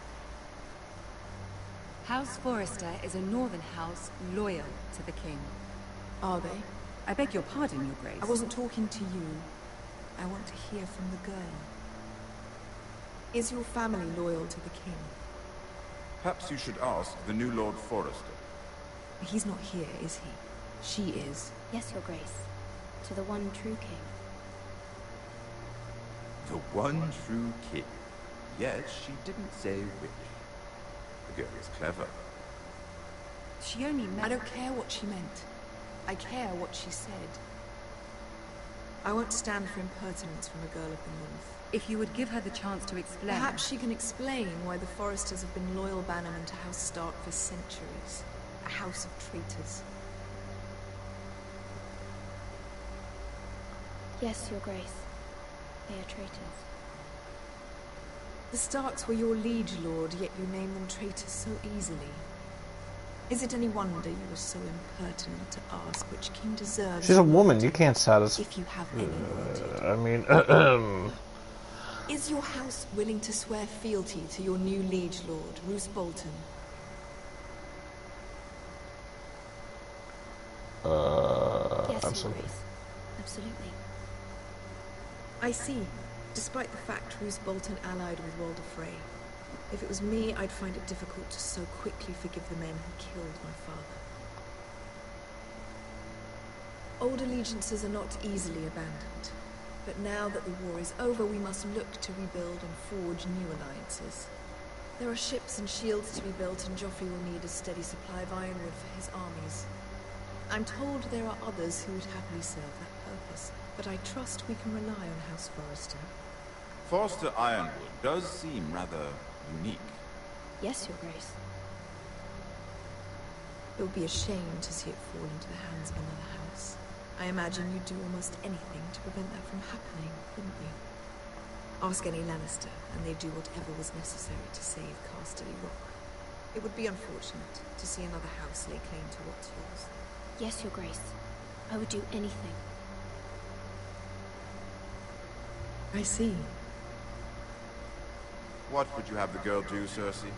House Forrester is a northern house loyal to the king. Are they? I beg your pardon, Your Grace. I wasn't talking to you. I want to hear from the girl. Is your family loyal to the king? Perhaps you should ask the new Lord Forrester. He's not here, is he? She is. Yes, Your Grace. To the one true king. The one true king. Yet she didn't say which. The girl is clever. She only meant... I don't care what she meant. I care what she said. I won't stand for impertinence from a girl of the North. If you would give her the chance to explain... Perhaps she can explain why the Forresters have been loyal bannermen to House Stark for centuries. A house of traitors. Yes, Your Grace. They are traitors. The Starks were your liege lord, yet you name them traitors so easily. Is it any wonder you were so impertinent to ask which king deserves... She's a woman. You can't satisfy... If you have any uh, I mean... [CLEARS THROAT] Is your house willing to swear fealty to your new liege lord, Roose Bolton? Uh, yes, absolutely. Your Absolutely. I see. Despite the fact Roose Bolton allied with Walder Frey. If it was me, I'd find it difficult to so quickly forgive the men who killed my father. Old allegiances are not easily abandoned. But now that the war is over, we must look to rebuild and forge new alliances. There are ships and shields to be built, and Joffrey will need a steady supply of ironwood for his armies. I'm told there are others who would happily serve that but I trust we can rely on House Forrester. Forrester Ironwood does seem rather unique. Yes, Your Grace. It would be a shame to see it fall into the hands of another house. I imagine you'd do almost anything to prevent that from happening, wouldn't you? Ask any Lannister, and they'd do whatever was necessary to save Casterly Rock. It would be unfortunate to see another house lay claim to what's yours. Yes, Your Grace. I would do anything. I see. What would you have the girl do, Cersei?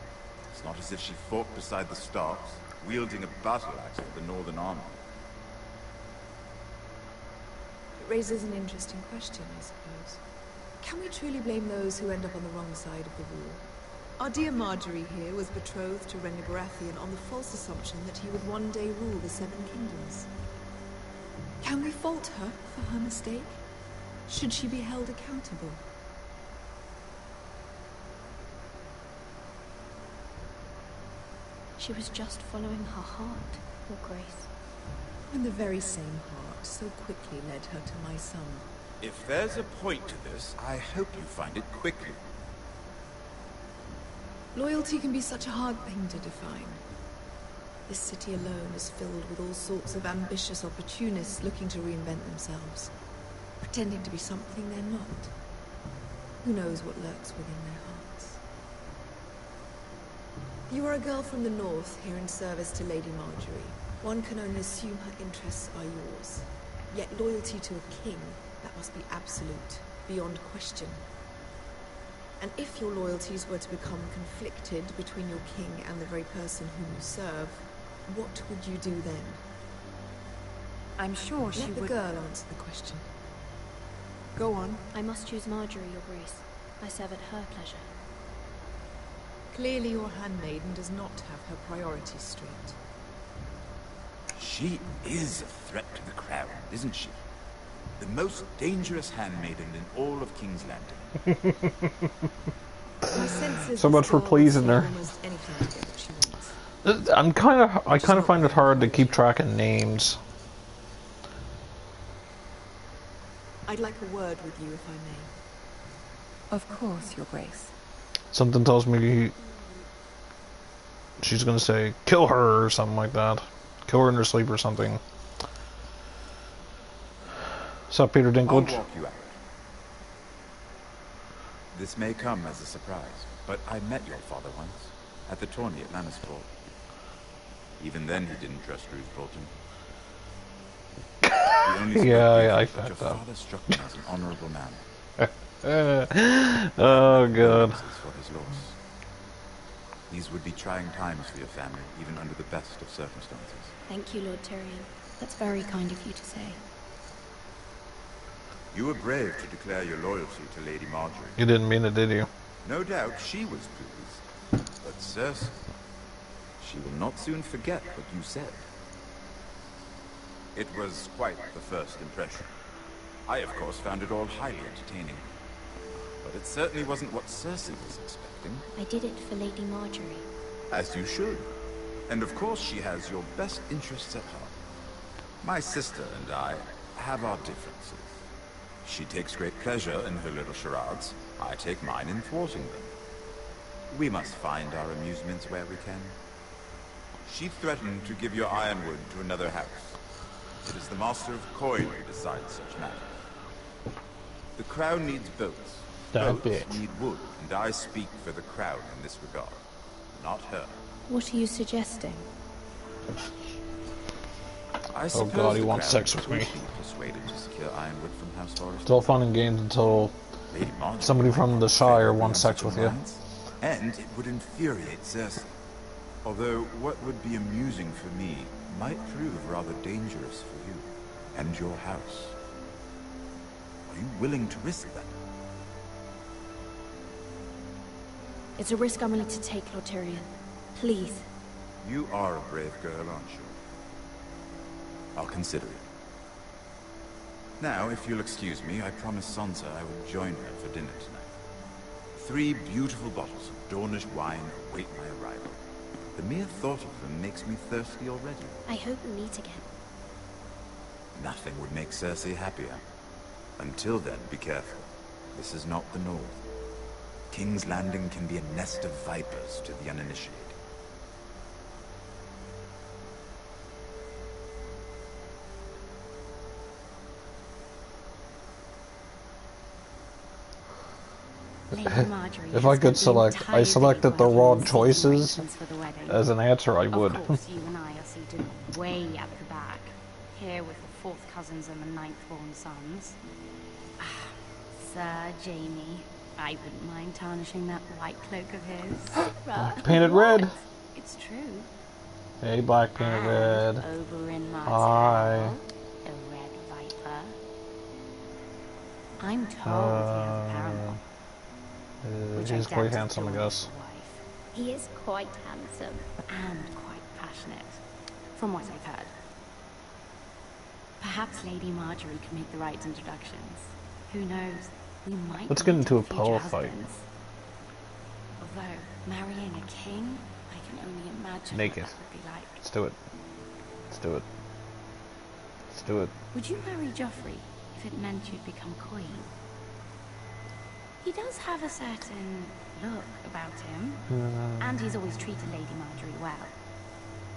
It's not as if she fought beside the Starks, wielding a battle axe for the Northern Army. It raises an interesting question, I suppose. Can we truly blame those who end up on the wrong side of the war? Our dear Margaery here was betrothed to Rhaegar Baratheon on the false assumption that he would one day rule the Seven Kingdoms. Can we fault her for her mistake? Should she be held accountable? She was just following her heart, Your Grace. And the very same heart so quickly led her to my son. If there's a point to this, I hope you find it quickly. Loyalty can be such a hard thing to define. This city alone is filled with all sorts of ambitious opportunists looking to reinvent themselves. Pretending to be something they're not. Who knows what lurks within their hearts. You are a girl from the north, here in service to Lady Margaery. One can only assume her interests are yours. Yet loyalty to a king, that must be absolute, beyond question. And if your loyalties were to become conflicted between your king and the very person whom you serve, what would you do then? I'm sure she would. Let the girl answer the question. Go on. I must choose Margaery, Your Grace. I serve at her pleasure. Clearly your handmaiden does not have her priorities straight. She is a threat to the crown, isn't she? The most dangerous handmaiden in all of King's Landing. [LAUGHS] My sense is So much for pleasing her. say Almost anything to get what she wants. Uh, I'm kind of, I kind of find it hard to keep track of names. I'd like a word with you, if I may. Of course, Your Grace. Something tells me she's gonna say kill her or something like that. Kill her in her sleep or something. What's up, Peter I'll Dinklage? walk you out. This may come as a surprise, but I met your father once, at the tourney at Lannisport. Even then he didn't trust Roose Bolton. He only spoke Yeah, yeah, I briefly, but fucked your up. father struck me as an honorable man. [LAUGHS] oh god. For his loss. These would be trying times for your family, even under the best of circumstances. Thank you, Lord Tyrion. That's very kind of you to say. You were brave to declare your loyalty to Lady Margaery. You didn't mean it, did you? No doubt she was pleased. But Cersei, she will not soon forget what you said. It was quite the first impression. I, of course, found it all highly entertaining. But it certainly wasn't what Cersei was expecting. I did it for Lady Margaery. As you should. And of course she has your best interests at heart. My sister and I have our differences. She takes great pleasure in her little charades. I take mine in thwarting them. We must find our amusements where we can. She threatened to give your ironwood to another house. It is the Master of Coin who decides such matters. The crown needs boats. That boats bitch. need wood, and I speak for the crown in this regard. Not her. What are you suggesting? I Oh god, he wants sex with could me. be persuaded to secure ironwood from House Forest. It's all fun and games until somebody from the Shire wants sex with you. And it would infuriate Cersei. Although what would be amusing for me might prove rather dangerous for you and your house. Are you willing to risk that? It's a risk I'm willing to take, Lord Tyrion. Please. You are a brave girl, aren't you? I'll consider it. Now, if you'll excuse me, I promised Sansa I would join her for dinner tonight. Three beautiful bottles of Dornish wine await my arrival. The mere thought of them makes me thirsty already. I hope we meet again. Nothing would make Cersei happier. Until then, be careful. This is not the North. King's Landing can be a nest of vipers to the uninitiated. [LAUGHS] If I could select, I selected the wrong choices the as an answer, I would. Of course, [LAUGHS] you and I are seated way at the back, here with the fourth cousins and the ninth-born sons. [SIGHS] Sir Jaime, I wouldn't mind tarnishing that white cloak of his. [GASPS] Painted red. It's true. Hey, black painted red. Over in Hi. Martell, the red viper. I'm told he has uh, a paramour. Uh, he's quite handsome, I guess. He is quite handsome and quite passionate, from what I've heard. Perhaps Lady Margaery could make the right introductions. Who knows? We might. Let's get into a power fight. Although marrying a king, I can only imagine Naked. what that would be like. Let's do it. Let's do it. Let's do it. Would you marry Joffrey if it meant you'd become queen? He does have a certain look about him, Uh, and he's always treated Lady Margaery well,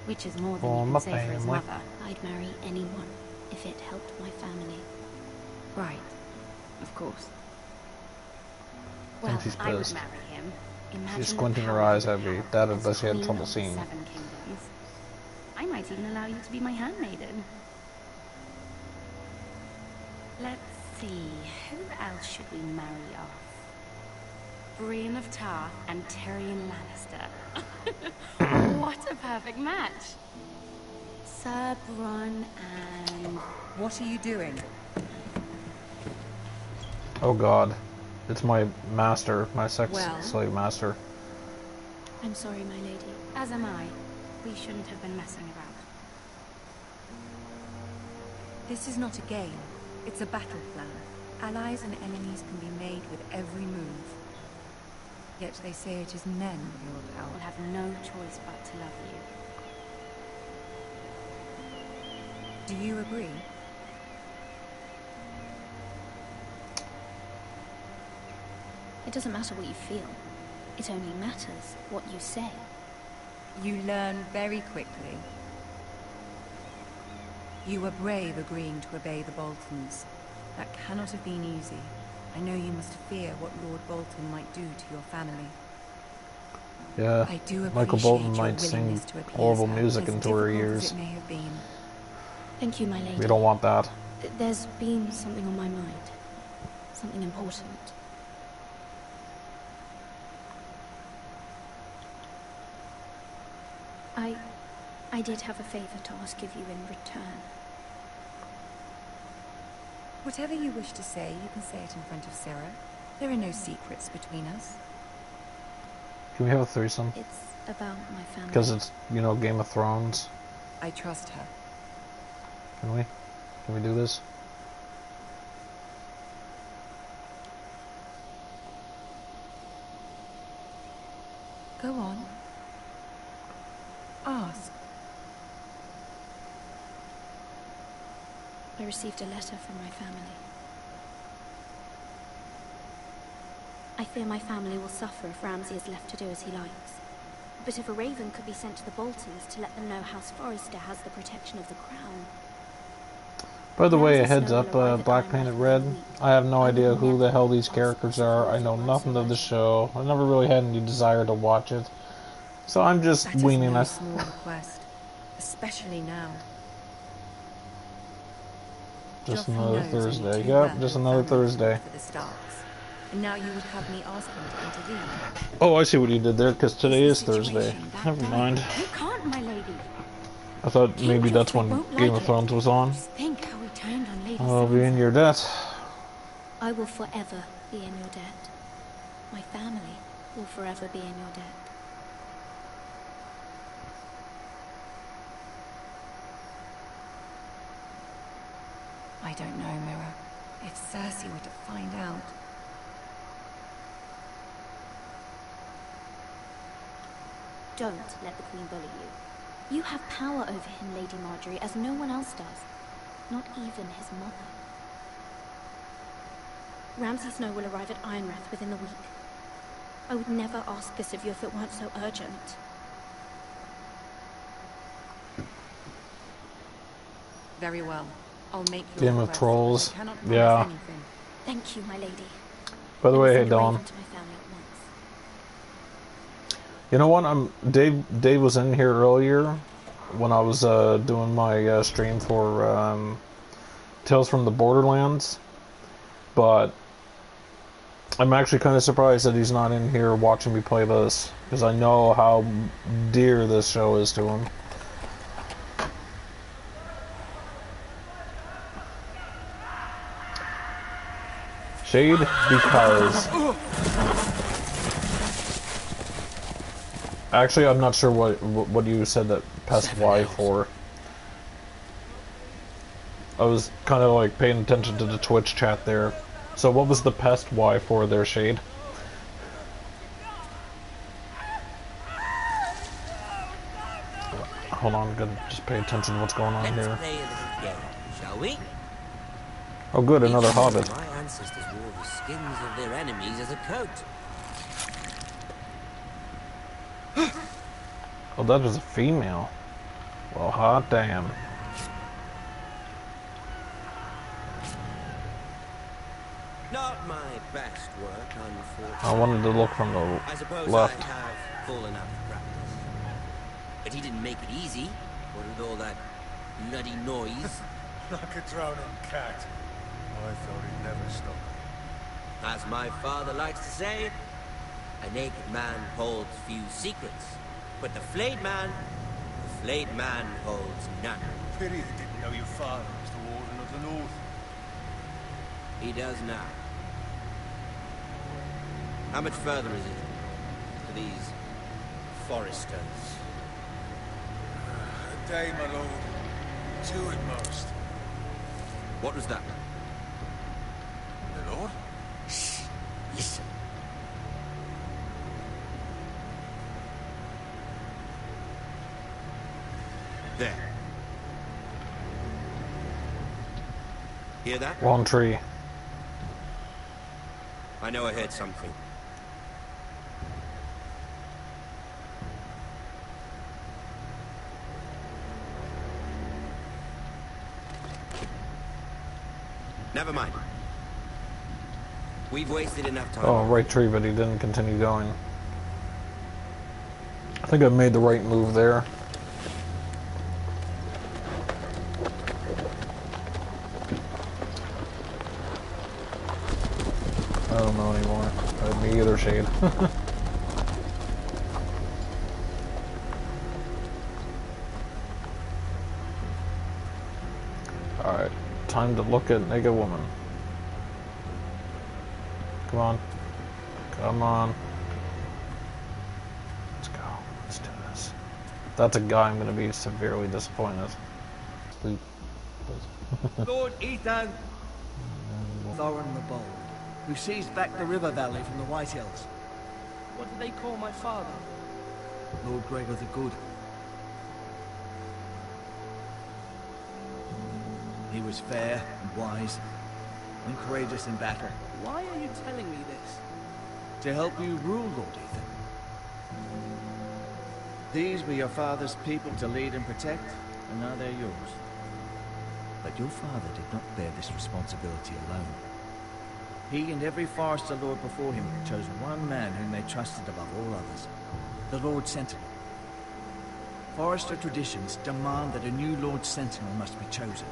which is more than For you can say for his family. mother. I'd marry anyone if it helped my family. Right, of course. Well, think she's I would marry him. Imagine She's squinting her eyes you heavy. have That as is, she had trouble of the seeing. Seven Kingdoms. I might even allow you to be my handmaiden. Let's see, who else should we marry off? Brienne of Tarth and Tyrion Lannister. [LAUGHS] what a perfect match! Sir Bronn and... What are you doing? Oh god. It's my master, my sex Well? slave master. I'm sorry, my lady. As am I. We shouldn't have been messing about. This is not a game. It's a battle plan. Allies and enemies can be made with every move. Yet they say it is men who are power. will have no choice but to love you. Do you agree? It doesn't matter what you feel. It only matters what you say. You learn very quickly. You were brave agreeing to obey the Boltons. That cannot have been easy. I know you must fear what Lord Bolton might do to your family. Yeah. I do Michael appreciate Bolton your might sing willingness to appease horrible music as into her ears. it may have been. Thank you, my lady. We don't want that. There's been something on my mind. Something important. I... I did have a favor to ask of you in return. Whatever you wish to say, you can say it in front of Sera. There are no secrets between us. Can we have a threesome? It's about my family. Because it's, you know, Game of Thrones. I trust her. Can we? Can we do this? Go on. Ask. I received a letter from my family. I fear my family will suffer if Ramsay is left to do as he likes. But if a raven could be sent to the Boltons to let them know House Forrester has the protection of the crown. By the way, a heads up, uh, Black Painted Red. I have no idea who the hell these characters are. I know nothing of the show. I never really had any desire to watch it. So I'm just That is weaning no it. request, especially now. Just Joffrey another Thursday. Yep, just another Thursday. For the Starks. And now you would have me ask him to intervene. Oh, I see what you did there, because today is Thursday. Never mind. You can't, my lady. I thought maybe that's when Game of Thrones was on. Think how he turned on Lady I'll be in your debt. I will forever be in your debt. My family will forever be in your debt. I don't know, Mira. If Cersei were to find out. Don't let the Queen bully you. You have power over him, Lady Margaery, as no one else does. Not even his mother. Ramsay Snow will arrive at Ironrath within the week. I would never ask this of you if it weren't so urgent. Very well. I'll make your Game of Trolls. Yeah. anything. Thank you, my lady. By the way, hey Dawn. raven to my family at once. You know what? I'm Dave. Dave was in here earlier when I was uh, doing my uh, stream for um, Tales from the Borderlands, but I'm actually kind of surprised that he's not in here watching me play this because I know how dear this show is to him. Shade because. Actually, I'm not sure what what you said that pest Y for. I was kind of like paying attention to the Twitch chat there. So what was the pest Y for there, Shade? Hold on, I'm gonna just pay attention to what's going on Let's here. game, shall we? Oh good, another hobbit. My ancestors wore the skins of their enemies as a coat. [GASPS] Oh, that was a female. Well, hot damn. Not my best work, unfortunately. I wanted to look from the I suppose left. I have fallen out of practice. But he didn't make it easy. What with all that bloody noise? [LAUGHS] Like a drowning cat. I thought he'd never stop. As my father likes to say, a naked man holds few secrets. But the flayed man, the flayed man holds none. Pity he didn't know your father was the Warden of the North. He does now. How much further is it to these Forresters? A day, my lord. Two at most. What was that? My lord? Shh. Listen. There. Hear that? Wrong tree. I know I heard something. Never mind. We've wasted enough time. Oh, right tree, but he didn't continue going. I think I made the right move there. I don't know anymore. Uh, me either, Shade. [LAUGHS] Alright. time to look at naked woman. Come on. Come on. Let's go. Let's do this. If that's a guy, I'm going to be severely disappointed. Sleep. Lord Ethan! Thorin the Bold, who seized back the river valley from the Whitehills. What do they call my father? Lord Gregor the Good. He was fair and wise, and courageous in battle. Why are you telling me this? To help you rule, Lord Ethan. These were your father's people to lead and protect, and now they're yours. But your father did not bear this responsibility alone. He and every Forrester Lord before him chose one man whom they trusted above all others, the Lord Sentinel. Forrester traditions demand that a new Lord Sentinel must be chosen.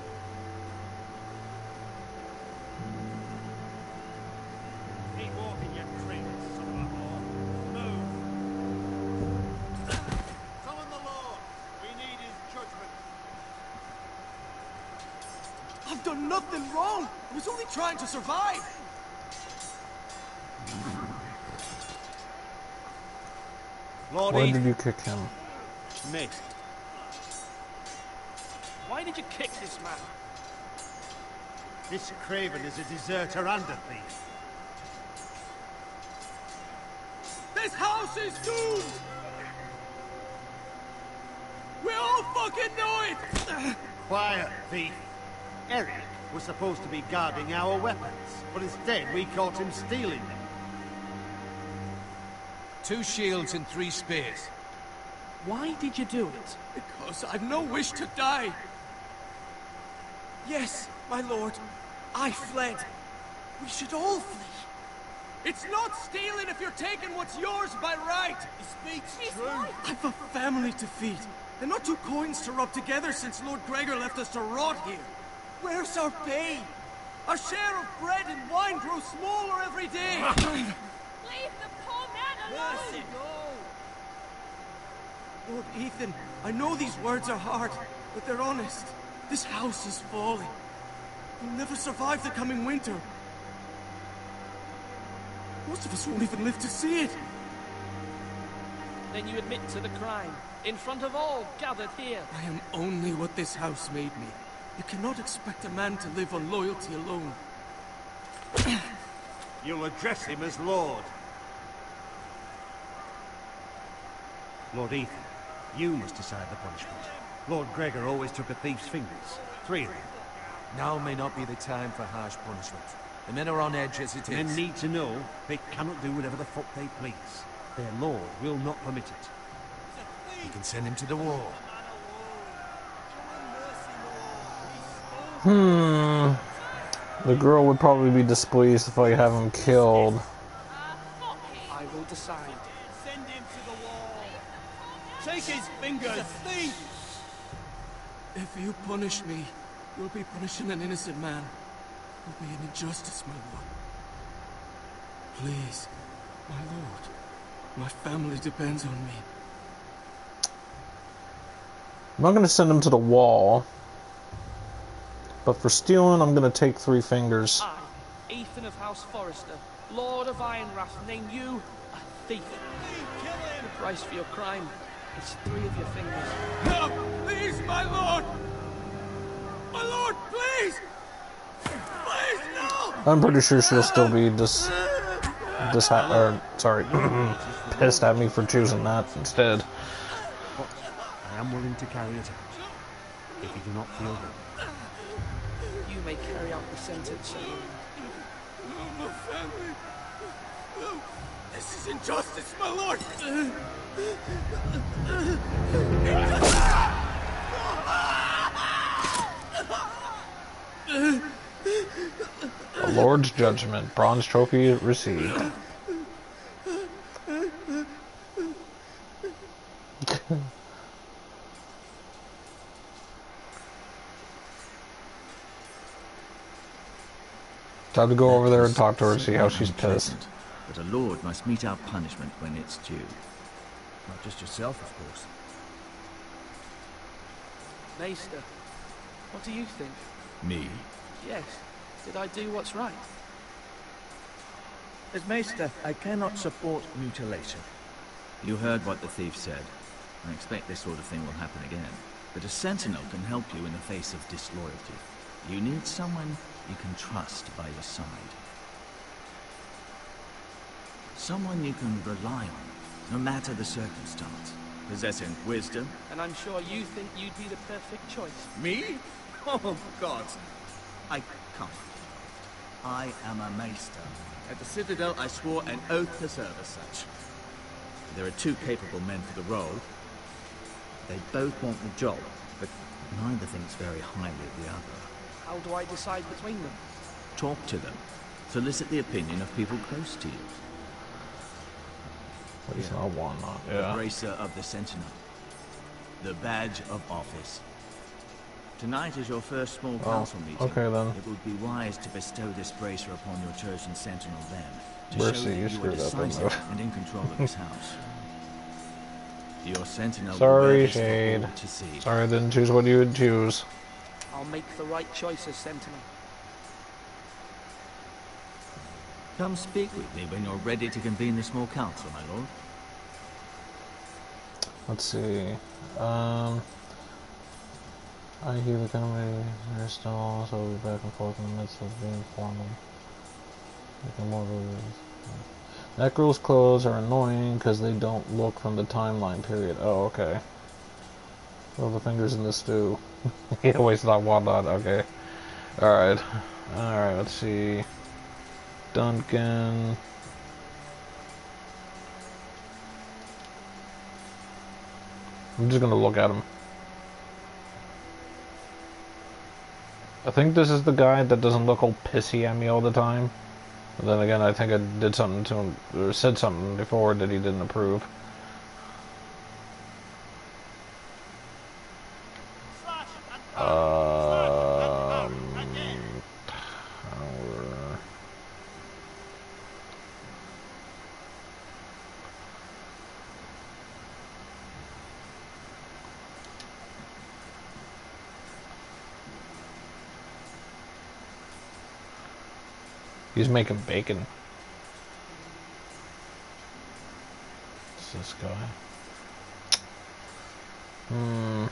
Did you kick him? Missed. Why did you kick this man? This craven is a deserter and a thief. This house is doomed! We all fucking know it! Quiet, thief. Eric was supposed to be guarding our weapons, but instead we caught him stealing them. Two shields and three spears. Why did you do it? Because I've no wish to die. Yes, my lord. I fled. We should all flee. It's not stealing if you're taking what's yours by right. He speaks true. I've a family to feed, and not two coins to rub together since Lord Gregor left us to rot here. Where's our pay? Our share of bread and wine grows smaller every day. Leave the poor man! Lord Ethan, I know these words are hard, but they're honest. This house is falling. We'll never survive the coming winter. Most of us won't even live to see it. Then you admit to the crime, in front of all gathered here. I am only what this house made me. You cannot expect a man to live on loyalty alone. You'll address him as Lord. Lord Ethan, you must decide the punishment. Lord Gregor always took a thief's fingers. Three of them. Now may not be the time for harsh punishment. The men are on edge as it is. Men need to know they cannot do whatever the fuck they please. Their lord will not permit it. You can send him to the wall. Hmm. The girl would probably be displeased if I have him killed. I will decide. Take his fingers. thief. If you punish me, you'll be punishing an innocent man. It'll be an injustice, my lord. Please, my lord. My family depends on me. I'm not going to send him to the wall. But for stealing, I'm going to take three fingers. I, Ethan of House Forrester, Lord of Ironrath, name you a thief. The price for your crime is three of your fingers. Help! Please, my lord! My lord, please! Please, no! I'm pretty sure she'll still be dis, dis or sorry, [CLEARS THROAT] pissed at me for choosing that instead. But I am willing to carry it out. If you do not feel good. You may carry out the sentence. My family. This is injustice, my lord! The Lord's judgment, bronze trophy received. [LAUGHS] Time to go over there and talk to her, see how she's pissed. But a lord must meet our punishment when it's due. Not just yourself, of course. Maester, what do you think? Me? Yes. Did I do what's right? As Maester, I cannot support mutilation. You heard what the thief said. I expect this sort of thing will happen again. But a sentinel can help you in the face of disloyalty. You need someone you can trust by your side. Someone you can rely on, no matter the circumstance. Possessing wisdom. And I'm sure you think you'd be the perfect choice. Me? Oh, God. I can't. I am a maester. At the Citadel, I swore an oath to serve as such. There are two capable men for the role. They both want the job, but neither thinks very highly of the other. How do I decide between them? Talk to them. Solicit the opinion of people close to you. He's not one, not The yeah. Bracer of the Sentinel. The badge of office. Tonight is your first small Oh, council meeting. okay then. It would be wise to bestow this bracer upon your chosen sentinel then, to Mercy, show that you you are screwed up, decisive and in control of this house. [LAUGHS] Your sentinel Sorry, wear Shade. to see. Sorry I didn't choose what you would choose. I'll make the right choice as Sentinel. Come speak with me when you're ready to convene the small council, my lord. Let's see. Um, I hear the are still also be back and forth in the midst of being formal. More videos. Necro's clothes are annoying because they don't look from the timeline period. Oh, okay. Throw the fingers in the stew. [LAUGHS] he always thought whatnot. Okay. Alright. Alright, let's see. Duncan. I'm just gonna look at him. I think this is the guy that doesn't look all pissy at me all the time. But then again, I think I did something to him, or said something before that he didn't approve. Um, He's making bacon. What's this guy? Hmm.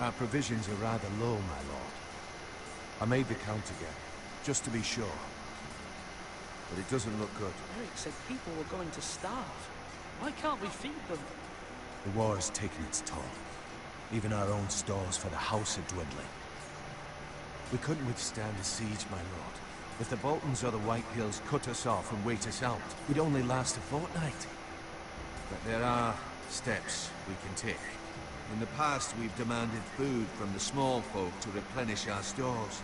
Our provisions are rather low, my lord. I made the count again, just to be sure. But it doesn't look good. Eric said people were going to starve. Why can't we feed them? The war has taken its toll. Even our own stores for the house are dwindling. We couldn't withstand a siege, my lord. If the Boltons or the White Hills cut us off and wait us out, we'd only last a fortnight. But there are steps we can take. In the past, we've demanded food from the small folk to replenish our stores.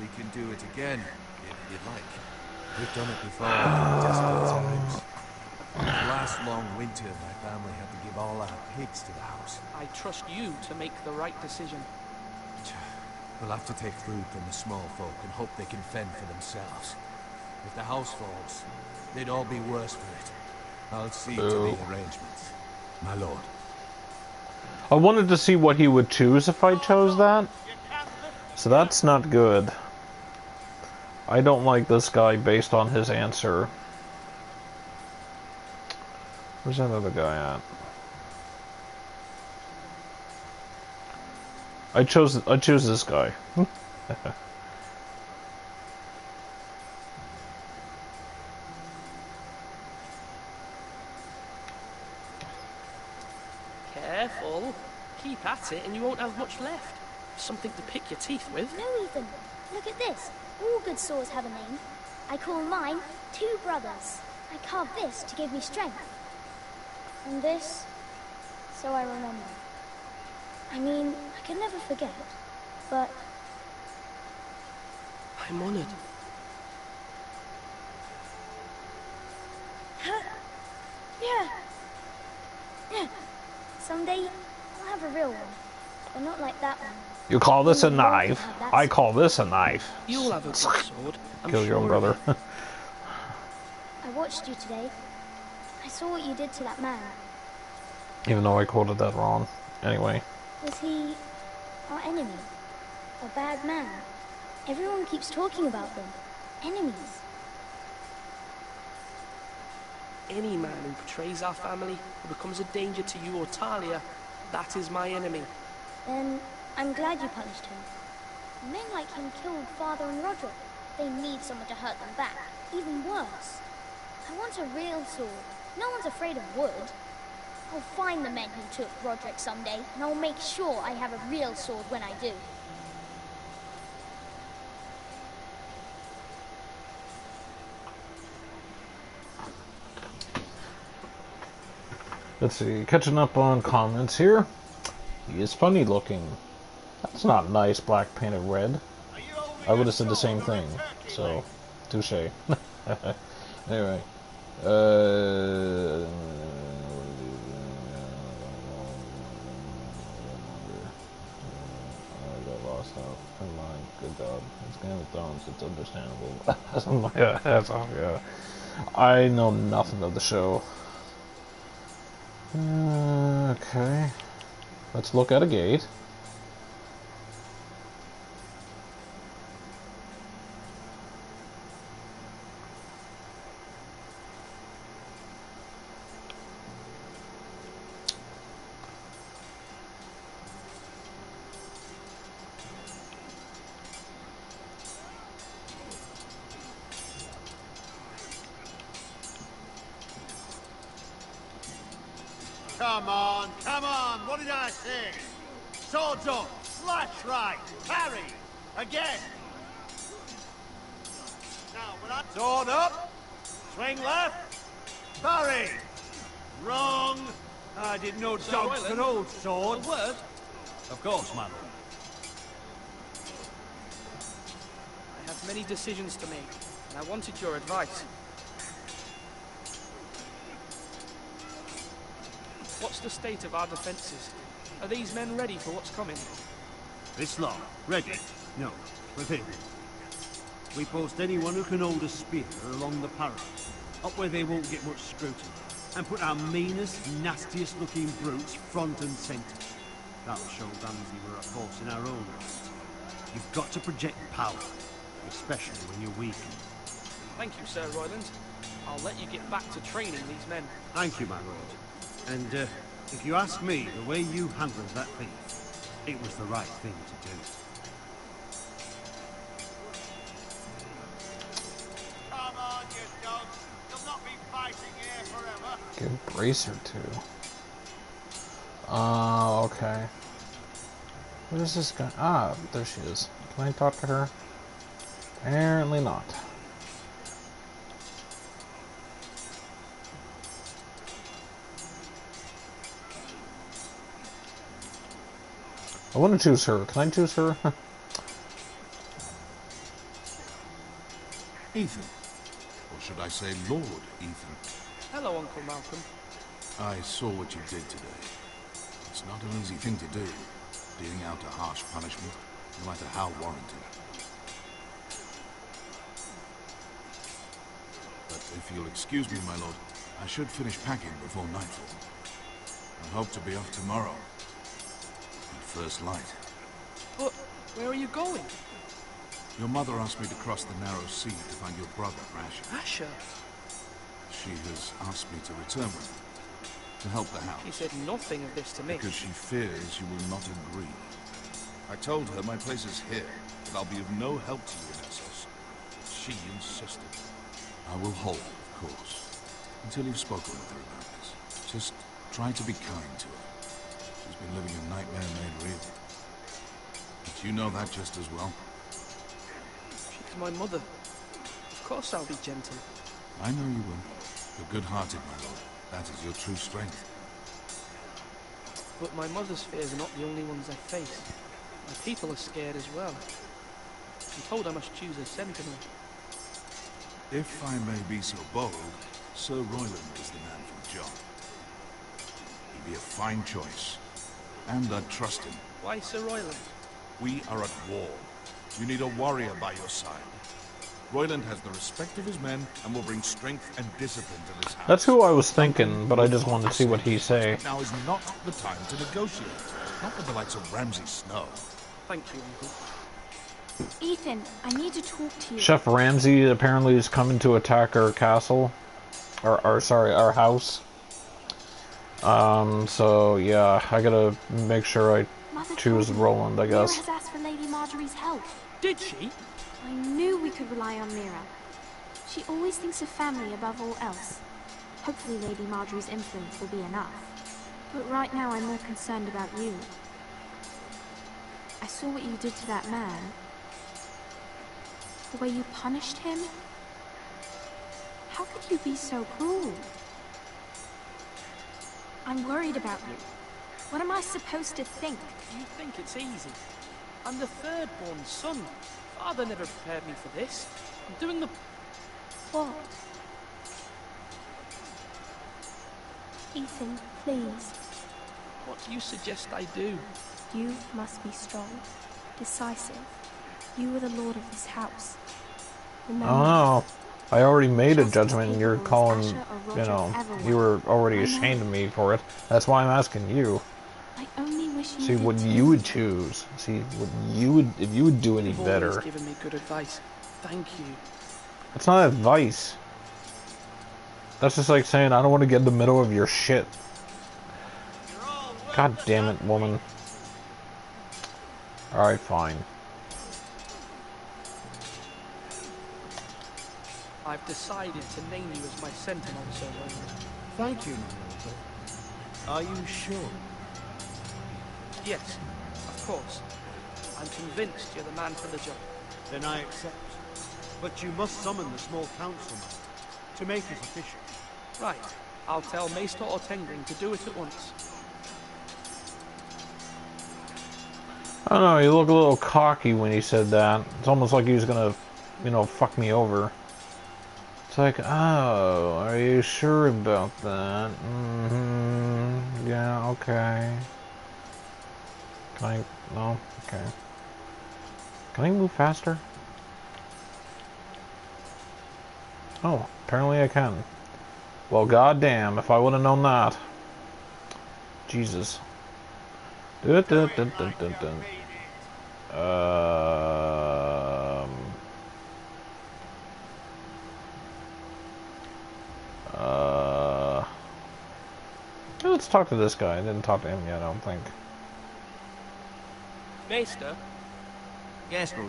We can do it again, if you'd like. We've done it before in desperate times. Last long winter, my family had to give all our pigs to the house. I trust you to make the right decision. We'll have to take food from the small folk and hope they can fend for themselves. If the house falls, they'd all be worse for it. I'll see to the arrangements. My lord. I wanted to see what he would choose if I chose that. So that's not good. I don't like this guy based on his answer. Where's that other guy at? I chose I choose this guy. Careful. Keep at it and you won't have much left. Something to pick your teeth with. No, Ethan. Look at this. All good swords have a name. I call mine Two Brothers. I carved this to give me strength. And this, so I remember. I mean, I can never forget, but I'm honored. yeah. Yeah. Someday I'll have a real one, but not like that one. You call this a knife? I call this a knife. You'll have a good [LAUGHS] sword. I'm Kill your own sure of brother. [LAUGHS] I watched you today. I saw what you did to that man. Even though I quoted that wrong. Anyway. Was he Our enemy. A bad man. Everyone keeps talking about them. Enemies. Any man who betrays our family or becomes a danger to you or Talia, that is my enemy. Then I'm glad you punished him. Men like him killed Father and Rodrik. They need someone to hurt them back. Even worse. I want a real sword. No one's afraid of wood. I'll find the men who took Rodrik someday, and I'll make sure I have a real sword when I do. Let's see, catching up on comments here. He is funny looking. That's not nice, black painted red. I would have said the same thing, so, touche. [LAUGHS] anyway, uh, Good job. It's Game of Thrones. It's understandable. [LAUGHS] yeah, that's all. Yeah, I know nothing of the show. Uh, okay. Let's look at a gate. Of our defences? Are these men ready for what's coming? This lot, ready? No, within. We post anyone who can hold a spear along the parapet, up where they won't get much scrutiny, and put our meanest, nastiest looking brutes front and centre. That'll show Ramsay we're a force in our own right. You've got to project power, especially when you're weak. Thank you, Sir Royland. I'll let you get back to training these men. Thank you, my lord. And uh, if you ask me, the way you handled that thief, it was the right thing to do. Come on, you dogs. You'll not be fighting here forever. Give Bracer to. Uh, okay. Where is this guy? Ah, there she is. Can I talk to her? Apparently not. I want to choose her. Can I choose her? [LAUGHS] Ethan. Or should I say Lord Ethan? Hello, Uncle Malcolm. I saw what you did today. It's not an easy thing to do, dealing out a harsh punishment, no matter how warranted. But if you'll excuse me, my lord, I should finish packing before nightfall. I hope to be off tomorrow. First light. But where are you going? Your mother asked me to cross the narrow sea to find your brother, Asher. Asher? She has asked me to return with her, to help the house. She said nothing of this to me. Because she fears you will not agree. I told her my place is here, that I'll be of no help to you in Essos. She insisted. I will hold, of course, until you've spoken with her about this. Just try to be kind to her. She's been living a nightmare made real. But you know that just as well. She's my mother. Of course I'll be gentle. I know you will. You're good-hearted, my lord. That is your true strength. But my mother's fears are not the only ones I face. My people are scared as well. I'm told I must choose a sentinel. If I may be so bold, Sir Royland is the man for the job. He'd be a fine choice. And I'd trust him. Why Sir Royland? We are at war. You need a warrior by your side. Royland has the respect of his men and will bring strength and discipline to this house. That's who I was thinking, but I just wanted to see what he say. Now is not the time to negotiate. Not with the likes of Ramsay Snow. Thank you, Uncle. Ethan, I need to talk to you. Chef Ramsay apparently is coming to attack our castle. Or, or sorry, our house. Um, so yeah, I gotta make sure I Mother choose Royland, I Mira guess. has asked for Lady Margaery's help. Did she? I knew we could rely on Mira. She always thinks of family above all else. Hopefully Lady Margaery's influence will be enough. But right now I'm more concerned about you. I saw what you did to that man. The way you punished him. How could you be so cruel? I'm worried about you. What am I supposed to think? You think it's easy? I'm the third born son. Father never prepared me for this. I'm doing the... What? Ethan, please. What do you suggest I do? You must be strong, decisive. You are the lord of this house. Remember, Oh, I already made a judgment and you're calling, you know, you were already ashamed of me for it. That's why I'm asking you. I only wish you See what you would choose. See what you would, if you would do any You've better. always given me good advice. Thank you. That's not advice. That's just like saying, I don't want to get in the middle of your shit. God damn it, woman. Alright, fine. I've decided to name you as my sentinel, Sir Royland. Thank you, my lord. Are you sure? Yes, of course. I'm convinced you're the man for the job. Then I accept. But you must summon the small council man to make it official. Right. I'll tell Maester Ortengryn to do it at once. I don't know, he looked a little cocky when he said that. It's almost like he was gonna, you know, fuck me over. It's like, oh, are you sure about that? Mm-hmm. Yeah, okay. Can I, no? Okay. Can I move faster? Oh, apparently I can. Well, goddamn, if I would have known that. Jesus. Um. Uh. Let's talk to this guy. I didn't talk to him yet, I don't think. Maester, Yes, Lord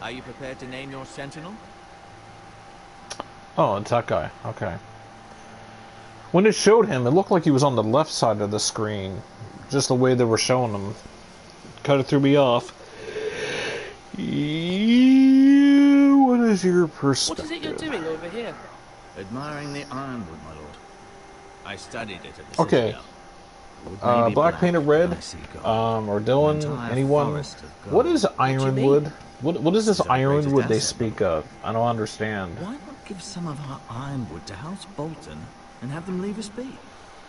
Are you prepared to name your sentinel? Oh, it's that guy. Okay. When it showed him, it looked like he was on the left side of the screen. Just the way they were showing him. Kind of threw me off. You- What is your what perspective? is it you're doing? Admiring the ironwood, my lord. I studied it at the Okay. Uh, black painted red, I see gold. um, or Dylan, anyone? forest of gold. What is What do you mean? ironwood? What what is this This is our greatest ironwood they speak of? I don't understand. Why not give some of our ironwood to House Bolton and have them leave us be?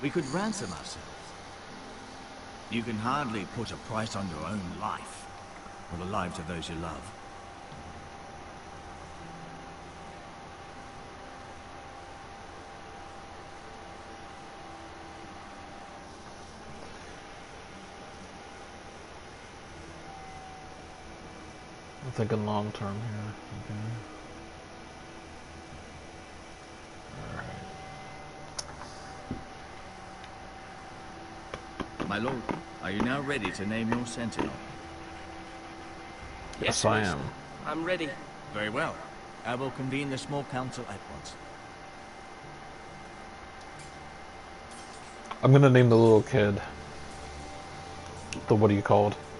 We could ransom ourselves. You can hardly put a price on your own life, or the lives of those you love. I'm thinking long term here. Okay. My lord, are you now ready to name your sentinel? Yes, I am. I'm ready. Very well. I will convene the small council at once. I'm gonna name the little kid. The what do you call it?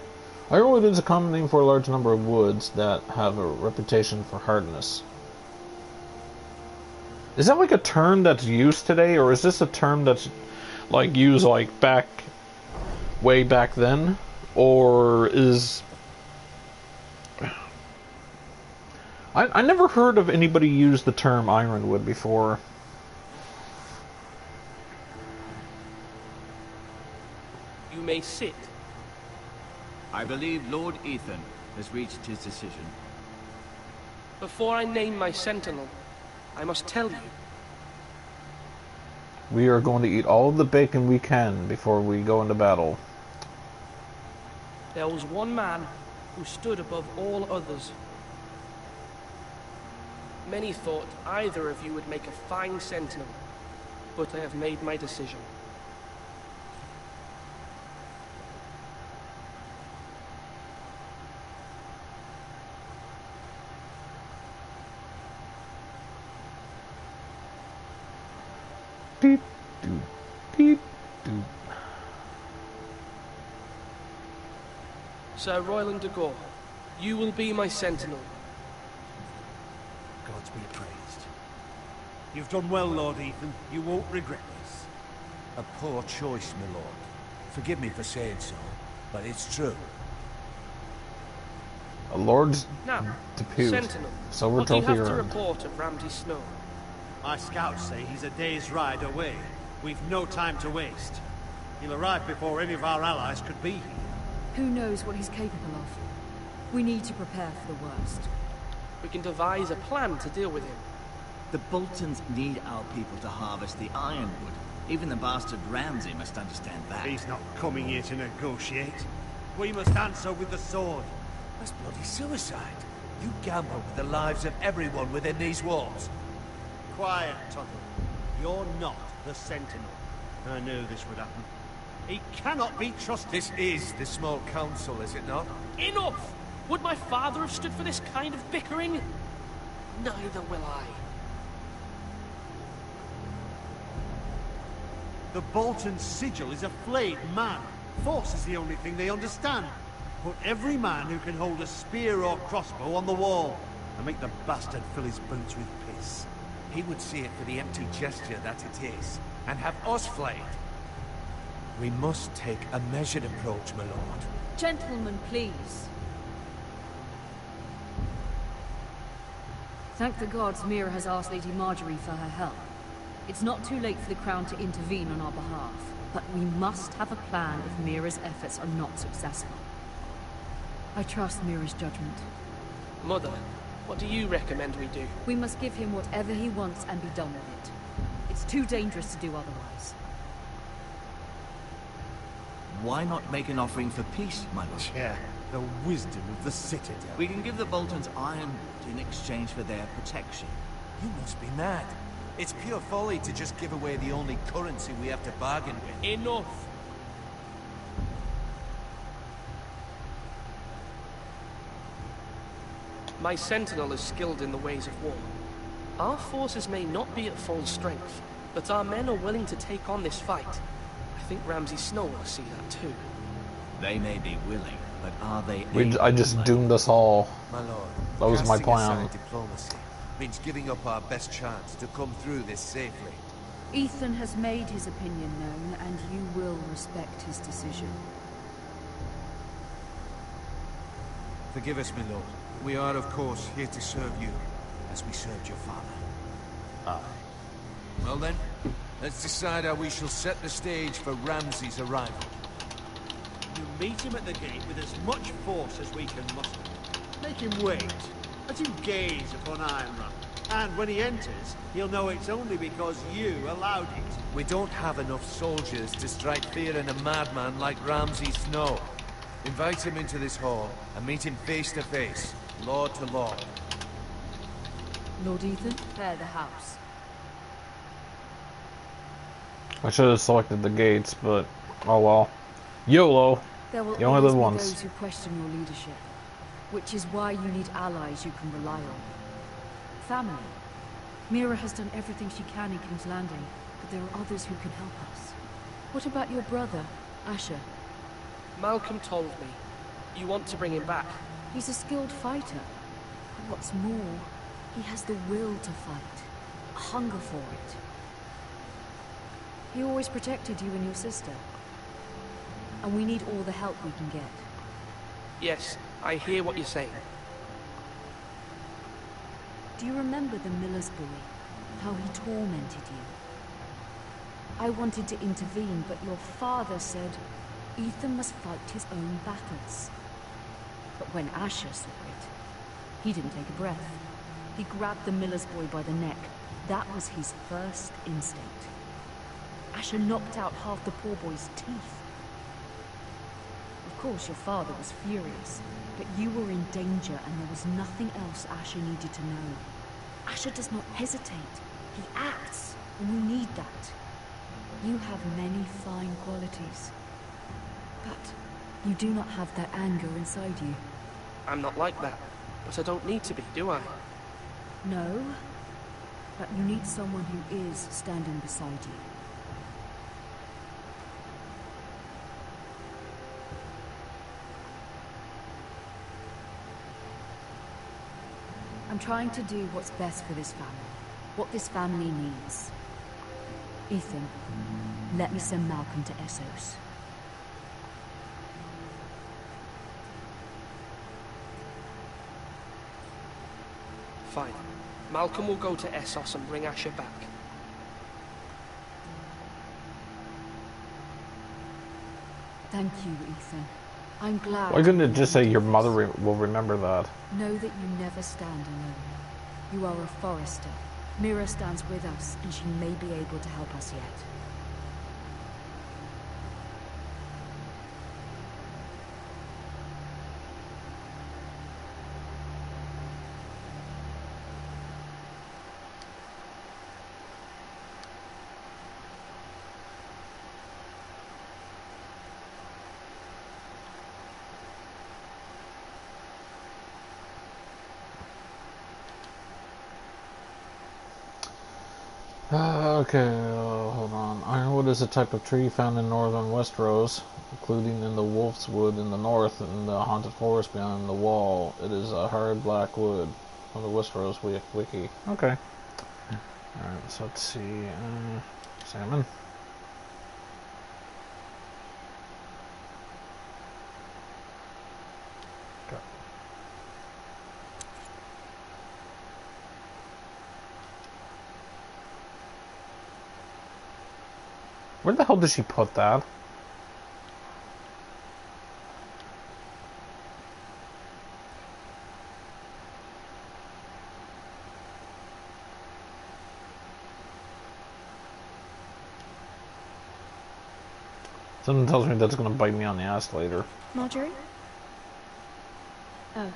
Ironwood is a common name for a large number of woods that have a reputation for hardness. Is that like a term that's used today, or is this a term that's like used like back, way back then, or is? I I never heard of anybody use the term ironwood before. You may sit. I believe Lord Ethan has reached his decision. Before I name my sentinel, I must tell you. We are going to eat all of the bacon we can before we go into battle. There was one man who stood above all others. Many thought either of you would make a fine sentinel, but I have made my decision. Sir Royland de Gore, you will be my sentinel. Gods be praised. You've done well, Lord Ethan. You won't regret this. A poor choice, my lord. Forgive me for saying so, but it's true. A Lord's Now, depute. sentinel, Silver what do you trophy have to report of Ramsay Snow? My scouts say he's a day's ride away. We've no time to waste. He'll arrive before any of our allies could be here. Who knows what he's capable of? We need to prepare for the worst. We can devise a plan to deal with him. The Boltons need our people to harvest the ironwood. Even the bastard Ramsay must understand that. He's not coming here to negotiate. We must answer with the sword. That's bloody suicide. You gamble with the lives of everyone within these walls. Quiet, Tuttle. You're not the Sentinel. I knew this would happen. He cannot be trusted. This is the small council, is it not? Enough! Would my father have stood for this kind of bickering? Neither will I. The Bolton sigil is a flayed man. Force is the only thing they understand. Put every man who can hold a spear or crossbow on the wall, and make the bastard fill his boots with piss. He would see it for the empty gesture that it is, and have us flayed. We must take a measured approach, my lord. Gentlemen, please. Thank the gods Mira has asked Lady Margaery for her help. It's not too late for the Crown to intervene on our behalf, but we must have a plan if Mira's efforts are not successful. I trust Mira's judgment. Mother, what do you recommend we do? We must give him whatever he wants and be done with it. It's too dangerous to do otherwise. Why not make an offering for peace, my lord? Yeah, the wisdom of the Citadel. We can give the Boltons ironwood in exchange for their protection. You must be mad. It's pure folly to just give away the only currency we have to bargain with. Enough! My sentinel is skilled in the ways of war. Our forces may not be at full strength, but our men are willing to take on this fight. I think Ramsay Snow will see that too. They may be willing, but are they We, able? I just doomed us all. My lord, That was my casting plan. aside diplomacy means giving up our best chance to come through this safely. Ethan has made his opinion known, and you will respect his decision. Forgive us, my lord. We are, of course, here to serve you, as we served your father. Aye. Well then, let's decide how we shall set the stage for Ramsay's arrival. You meet him at the gate with as much force as we can muster. Make him wait, as you gaze upon Ironrath. And when he enters, he'll know it's only because you allowed it. We don't have enough soldiers to strike fear in a madman like Ramsay Snow. Invite him into this hall and meet him face to face, lord to lord. Lord Ethan, prepare the house. I should have selected the gates, but oh well. YOLO! There will You only always live be once. those who question your leadership, which is why you need allies you can rely on. Family. Mira has done everything she can in King's Landing, but there are others who can help us. What about your brother, Asher? Malcolm told me. You want to bring him back. He's a skilled fighter. But what's more, he has the will to fight. A hunger for it. He always protected you and your sister. And we need all the help we can get. Yes, I hear what you're saying. Do you remember the miller's boy? How he tormented you? I wanted to intervene, but your father said Ethan must fight his own battles. But when Asher saw it, he didn't take a breath. He grabbed the miller's boy by the neck. That was his first instinct. Asher knocked out half the poor boy's teeth. Of course, your father was furious, but you were in danger and there was nothing else Asher needed to know. Asher does not hesitate. He acts, and we need that. You have many fine qualities. But you do not have that anger inside you. I'm not like that, but I don't need to be, do I? No, but you need someone who is standing beside you. I'm trying to do what's best for this family. What this family needs. Ethan, let me send Malcolm to Essos. Fine. Malcolm will go to Essos and bring Asher back. Thank you, Ethan. I'm glad. Why couldn't it just say your mother re will remember that? Know that you never stand alone. You are a Forrester. Mira stands with us, and she may be able to help us yet. Uh, okay, uh, hold on. Ironwood is a type of tree found in northern Westeros, including in the Wolf's Wood in the north and the Haunted Forest beyond the wall. It is a hard black wood from the Westeros wiki. Okay. Alright, so let's see. Uh, salmon. Where the hell did she put that? Something tells me that's gonna bite me on the ass later. Margaery? Oh.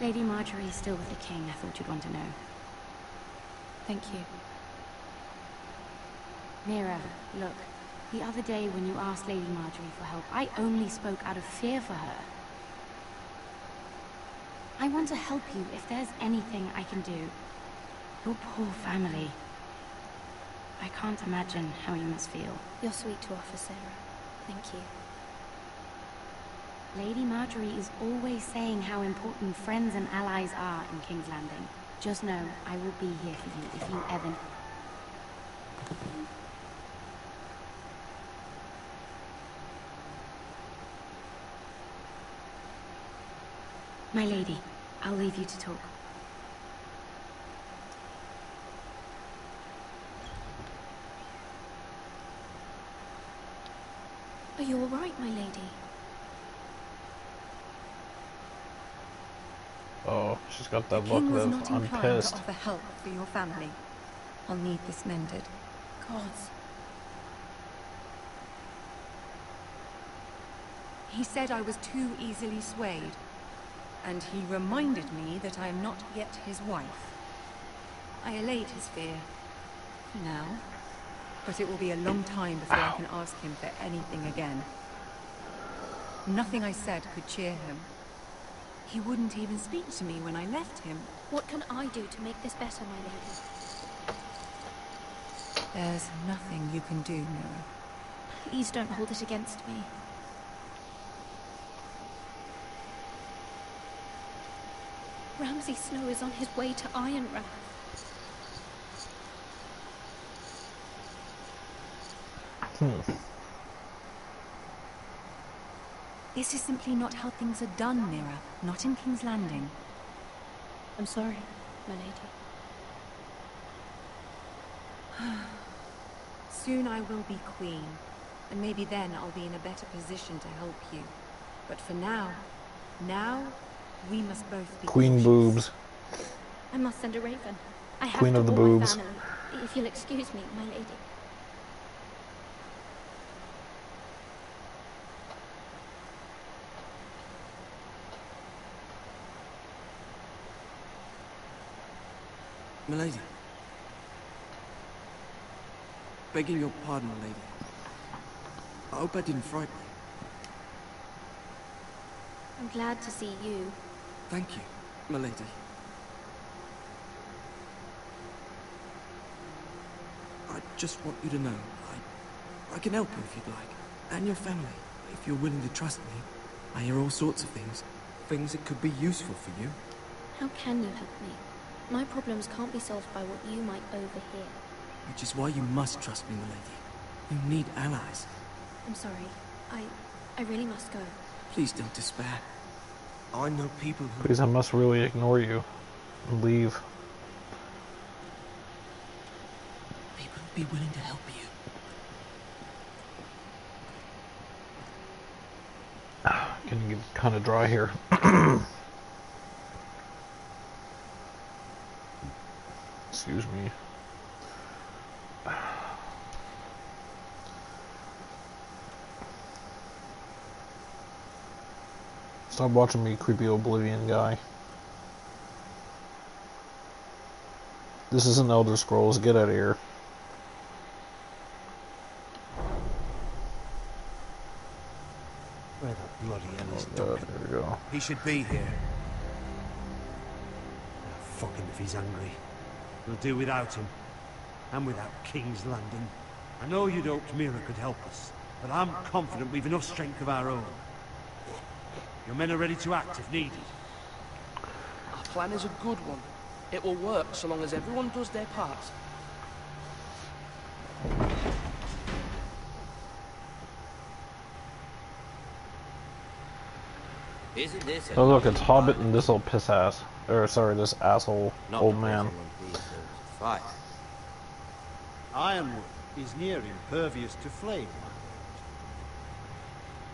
Lady Margaery is still with the king, I thought you'd want to know. Thank you. Mira, look. The other day when you asked Lady Margaery for help, I only spoke out of fear for her. I want to help you if there's anything I can do. Your poor family. I can't imagine how you must feel. You're sweet to offer, Sera. Thank you. Lady Margaery is always saying how important friends and allies are in King's Landing. Just know I will be here for you if you ever... My lady, I'll leave you to talk. Are you all right, my lady? Oh, she's got that The look of I'm pissed. to offer help for your family. I'll need this mended. Gods. He said I was too easily swayed. And he reminded me that I am not yet his wife. I allayed his fear. For now. But it will be a long time before I can ask him for anything again. Nothing I said could cheer him. He wouldn't even speak to me when I left him. What can I do to make this better, my lady? There's nothing you can do, Mira. Please don't hold it against me. Ramsay Snow is on his way to Ironrath. Hmm. This is simply not how things are done, Mira. Not in King's Landing. I'm sorry, my lady. [SIGHS] Soon I will be queen, and maybe then I'll be in a better position to help you. But for now, now, we must both be Queen cautious. boobs. I must send a raven. I have Queen to of the boobs. If you'll excuse me, my lady. Milady. Begging your pardon, milady. I hope I didn't frighten you. I'm glad to see you. Thank you, milady. I just want you to know, I, I can help you if you'd like, and your family, if you're willing to trust me. I hear all sorts of things, things that could be useful for you. How can you help me? My problems can't be solved by what you might overhear. Which is why you must trust me, milady. You need allies. I'm sorry. I... I really must go. Please don't despair. I know people who... Please, I must really ignore you. and Leave. People be willing to help you. [SIGHS] Getting get kind of dry here. [CLEARS THROAT] Excuse me. Stop watching me, creepy Oblivion guy. This is an Elder Scrolls. Get out of here. Where the bloody hell is oh, Duncan? there we go. He should be here. Ah, fuck him if he's hungry. We'll do without him. And without King's Landing. I know you'd hoped Mira could help us, but I'm confident we've enough strength of our own. Your men are ready to act if needed. Our plan is a good one. It will work so long as everyone does their part. Isn't this Oh look, it's Hobbit and this old piss ass. Or sorry, this asshole Not old man. everyone feels there was a fight. Ironwood is near impervious to flame.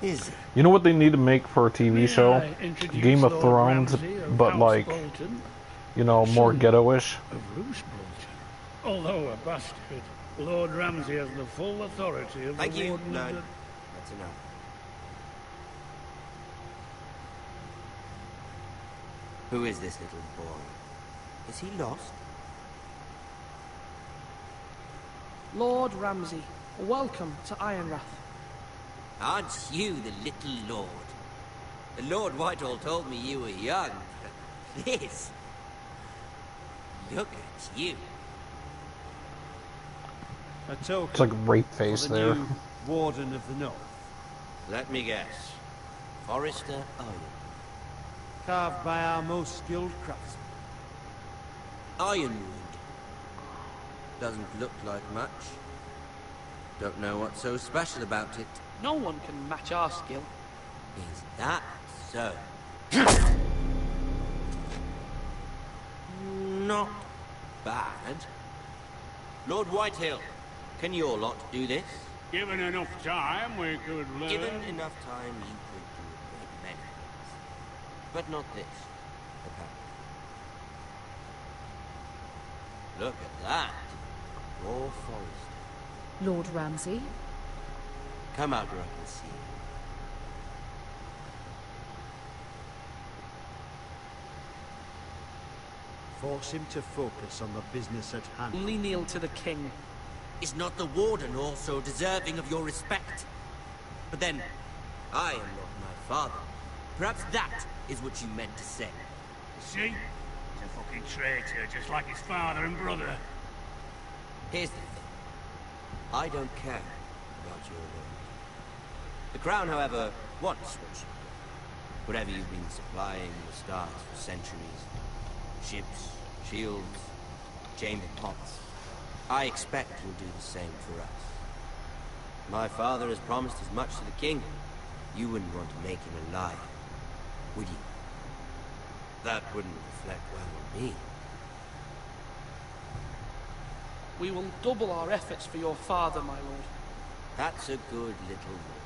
Is it? You know what they need to make for a TV May show? I introduce Game of Thrones, of but House like, Bolton, you know, more son ghetto-ish. Of Roose Bolton. Although a bastard, Lord Ramsay has the full authority of Thank the you. Warden No, that's enough. Who is this little boy? Is he lost? Lord Ramsay, welcome to Ironrath. Aren't you the little lord? The Lord Whitehill told me you were young. [LAUGHS] but This... Look at you. A token It's like a rape face the there. new Warden of the North. Let me guess. Forrester Iron. Carved by our most skilled craftsmen. Ironwood. Doesn't look like much. Don't know what's so special about it. No one can match our skill. Is that so? Not bad. Lord Whitehill, can your lot do this? Given enough time, we could learn... Given enough time, you could do a great many things. But not this, apparently. Look at that. Raw forest. Lord Ramsay? Come out where I can see. Force him to focus on the business at hand. Only kneel to the king. Is not the warden also deserving of your respect? But then, I am not my father. Perhaps that is what you meant to say. See? He's a fucking traitor, just like his father and brother. Here's the thing. I don't care about your word. The crown, however, wants what you do. Whatever you've been supplying the stars for centuries. Ships, shields, chamber pots. I expect you'll do the same for us. My father has promised as much to the king. You wouldn't want to make him a liar, would you? That wouldn't reflect well on me. We will double our efforts for your father, my lord. That's a good little.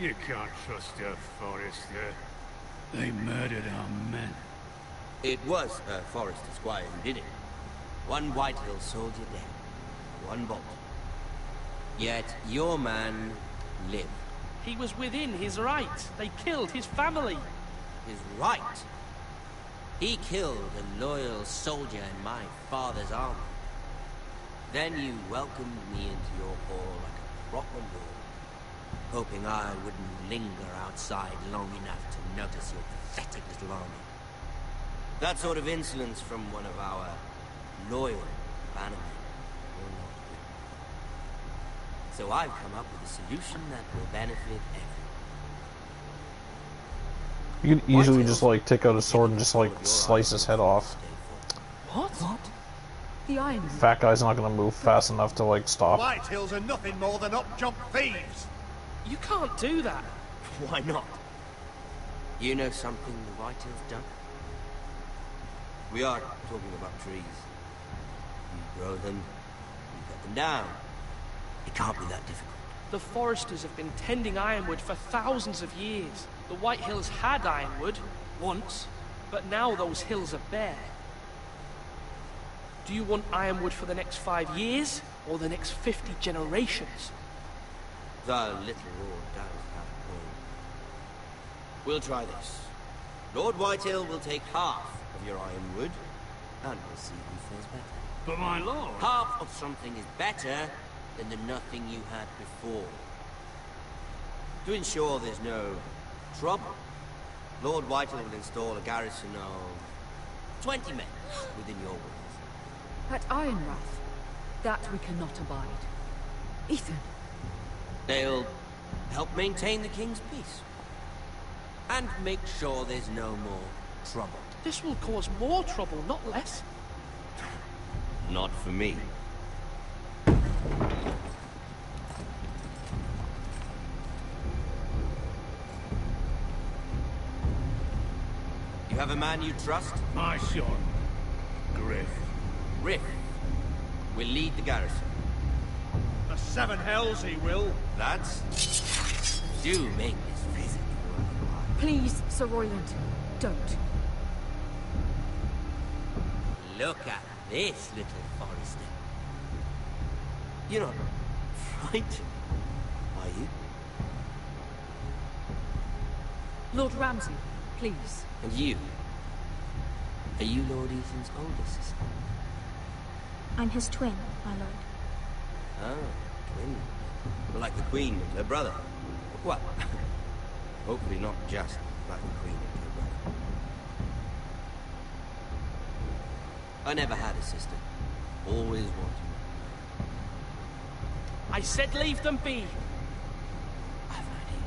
You can't trust her, Forrester. They murdered our men. It was a Forrester Squire who did it. One Whitehill soldier dead. One bolt. Yet your man lived. He was within his right. They killed his family. His right? He killed a loyal soldier in my father's army. Then you welcomed me into your hall like a proper lord, hoping I wouldn't linger outside long enough to notice your pathetic little army. That sort of insolence from one of our loyal bannermen will not do. So I've come up with a solution that will benefit everyone. You could easily just like take out a sword and just like slice his head off. What? What? The Iron Fat guy's not gonna move fast enough to like stop. Whitehills are nothing more than up-jump thieves. You can't do that. [LAUGHS] Why not? You know something the Whitehill's done? We are talking about trees. You grow them, you cut them down. It can't be that difficult. The Forresters have been tending ironwood for thousands of years. The Whitehills had ironwood, once, but now those hills are bare. Do you want ironwood for the next five years, or the next fifty generations? The little lord does have a point. We'll try this. Lord Whitehill will take half of your ironwood, and we'll see who fares better. But my lord... Half of something is better than the nothing you had before. To ensure there's no trouble, Lord Whitehill will install a garrison of 20 men within your walls. At Ironrath. That we cannot abide. Ethan. They'll help maintain the king's peace. And make sure there's no more trouble. This will cause more trouble, not less. Not for me. You have a man you trust? My son, Gryff. Riff will lead the garrison. The Seven Hells he will. Lads, do make this visit Please, Sir Royland, don't. Look at this little Forrester. You're not frightened, are you? Lord Ramsay, please. And you? Are you Lord Ethan's older sister? I'm his twin, my lord. Oh. Twin. Like the Queen and her brother. Well, [LAUGHS] hopefully not just like the Queen and her brother. I never had a sister. Always wanted one. I said leave them be. I've found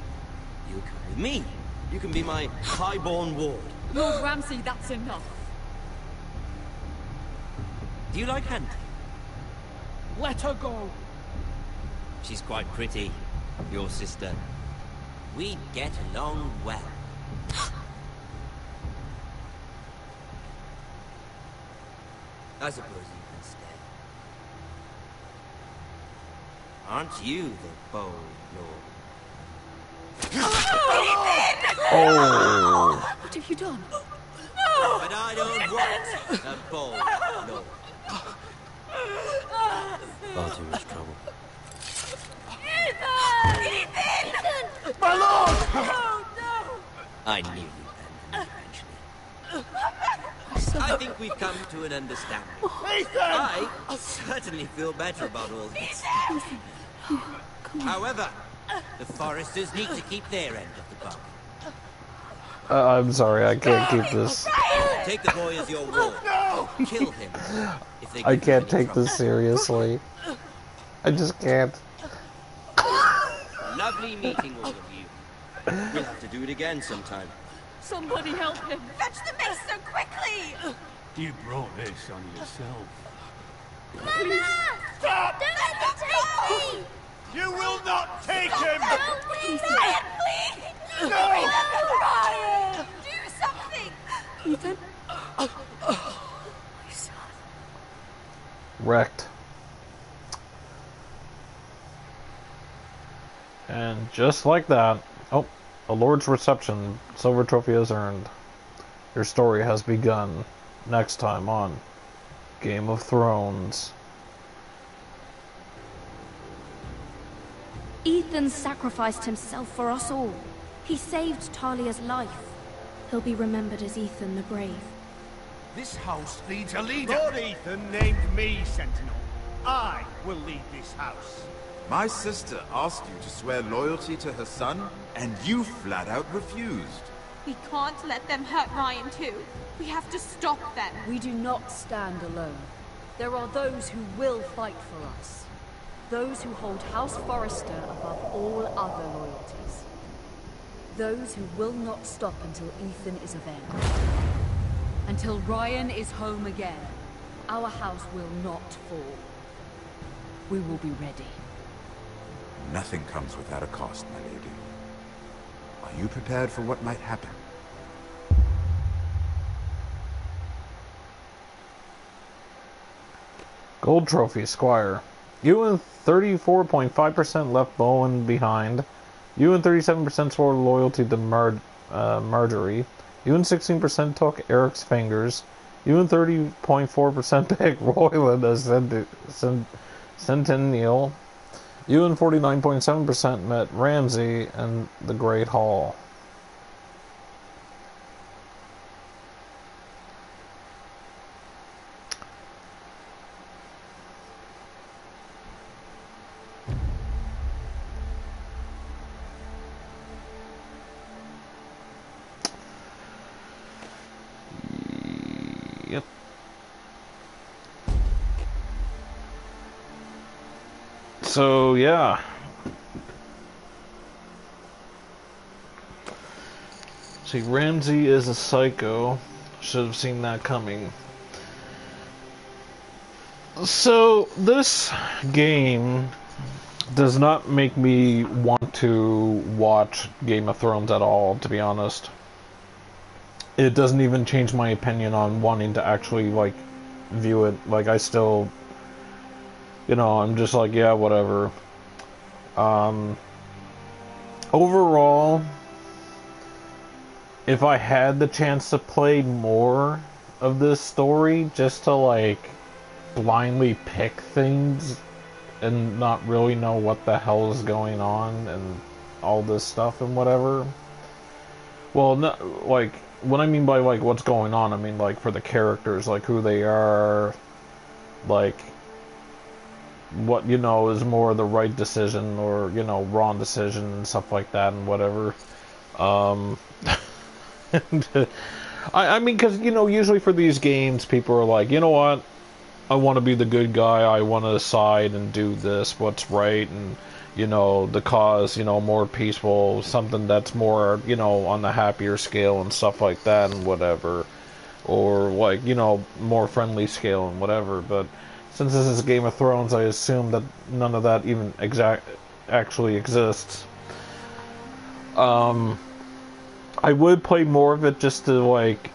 you come with me. You can be my highborn ward. Lord Ramsay, that's enough. Do you like hunting? Let her go. She's quite pretty, your sister. We'd get along well. I suppose you can stay. Aren't you the bold lord? Oh. What have you done? But I don't want a bold lord. Far too much trouble. My lord! Oh, no! I knew you'd end eventually. I think we've come to an understanding. I certainly feel better about all this. However, the Forresters need to keep their end of the bargain. Uh, I'm sorry, I can't keep this. Take the boy as your ward. Kill him. If they I can't take trouble. this seriously. I just can't. Lovely meeting all of you. We'll have to do it again sometime. Somebody help him. Fetch the mace so quickly! You brought this on yourself. Mama! Stop! Don't let them take me! You will not take him! Don't please! Ryon, please! No! Ryon! Do something! Ethan? Wrecked. And just like that, a Lord's reception. Silver trophy is earned. Your story has begun. Next time on Game of Thrones. Ethan sacrificed himself for us all. He saved Talia's life. He'll be remembered as Ethan the Brave. This house needs a leader. Lord Ethan named me Sentinel. I will lead this house. My sister asked you to swear loyalty to her son, and you flat out refused. We can't let them hurt Ryon too. We have to stop them. We do not stand alone. There are those who will fight for us. Those who hold House Forrester above all other loyalties. Those who will not stop until Ethan is avenged. Until Ryon is home again, our house will not fall. We will be ready. Nothing comes without a cost, my lady. Are you prepared for what might happen? Gold trophy, Squire. You and 34.5% left Bowen behind. You and 37% swore loyalty to uh, Margaery. You and 16% took Eric's fingers. You and 30.4% picked Royland as Cent Cent Centennial. You and 49.7% met Ramsay and the Great Hall. Yep. So, yeah. See, Ramsay is a psycho. Should have seen that coming. So, this game does not make me want to watch Game of Thrones at all, to be honest. It doesn't even change my opinion on wanting to actually, like, view it. Like, I still you know, I'm just like, yeah, whatever. Um, overall, if I had the chance to play more of this story, just to like blindly pick things and not really know what the hell is going on and all this stuff and whatever. Well, no, like, what I mean by like what's going on, I mean like for the characters, like who they are, like what you know is more the right decision or you know wrong decision and stuff like that and whatever. Um, [LAUGHS] I, I mean, because you know, usually for these games, people are like, you know what, I want to be the good guy. I want to decide and do this, what's right, and you know, the cause, you know, more peaceful, something that's more, you know, on the happier scale and stuff like that and whatever, or like you know, more friendly scale and whatever, but since this is Game of Thrones, I assume that none of that even exact actually exists. Um, I would play more of it just to like,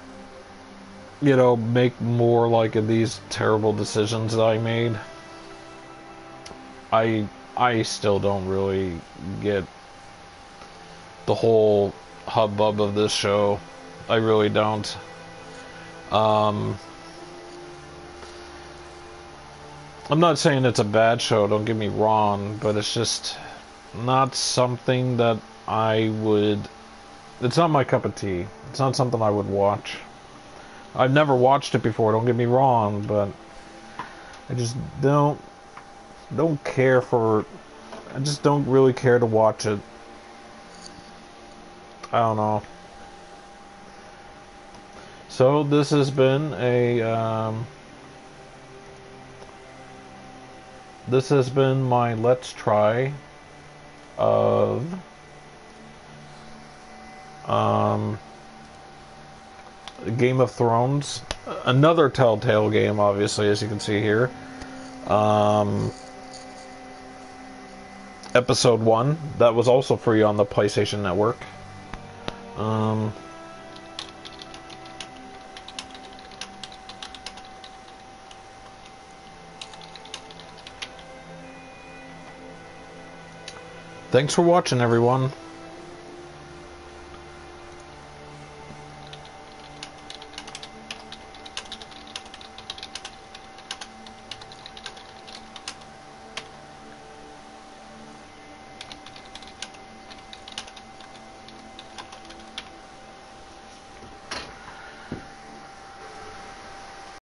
you know, make more like of these terrible decisions that I made. I I still don't really get the whole hubbub of this show. I really don't. Um, I'm not saying it's a bad show, don't get me wrong, but it's just not something that I would. It's not my cup of tea. It's not something I would watch. I've never watched it before, don't get me wrong, but I just don't don't care for I just don't really care to watch it. I don't know. So this has been a um, this has been my let's try of um, Game of Thrones. Another Telltale game, obviously, as you can see here. Um, episode 1. That was also free on the PlayStation Network. Um, Thanks for watching, everyone.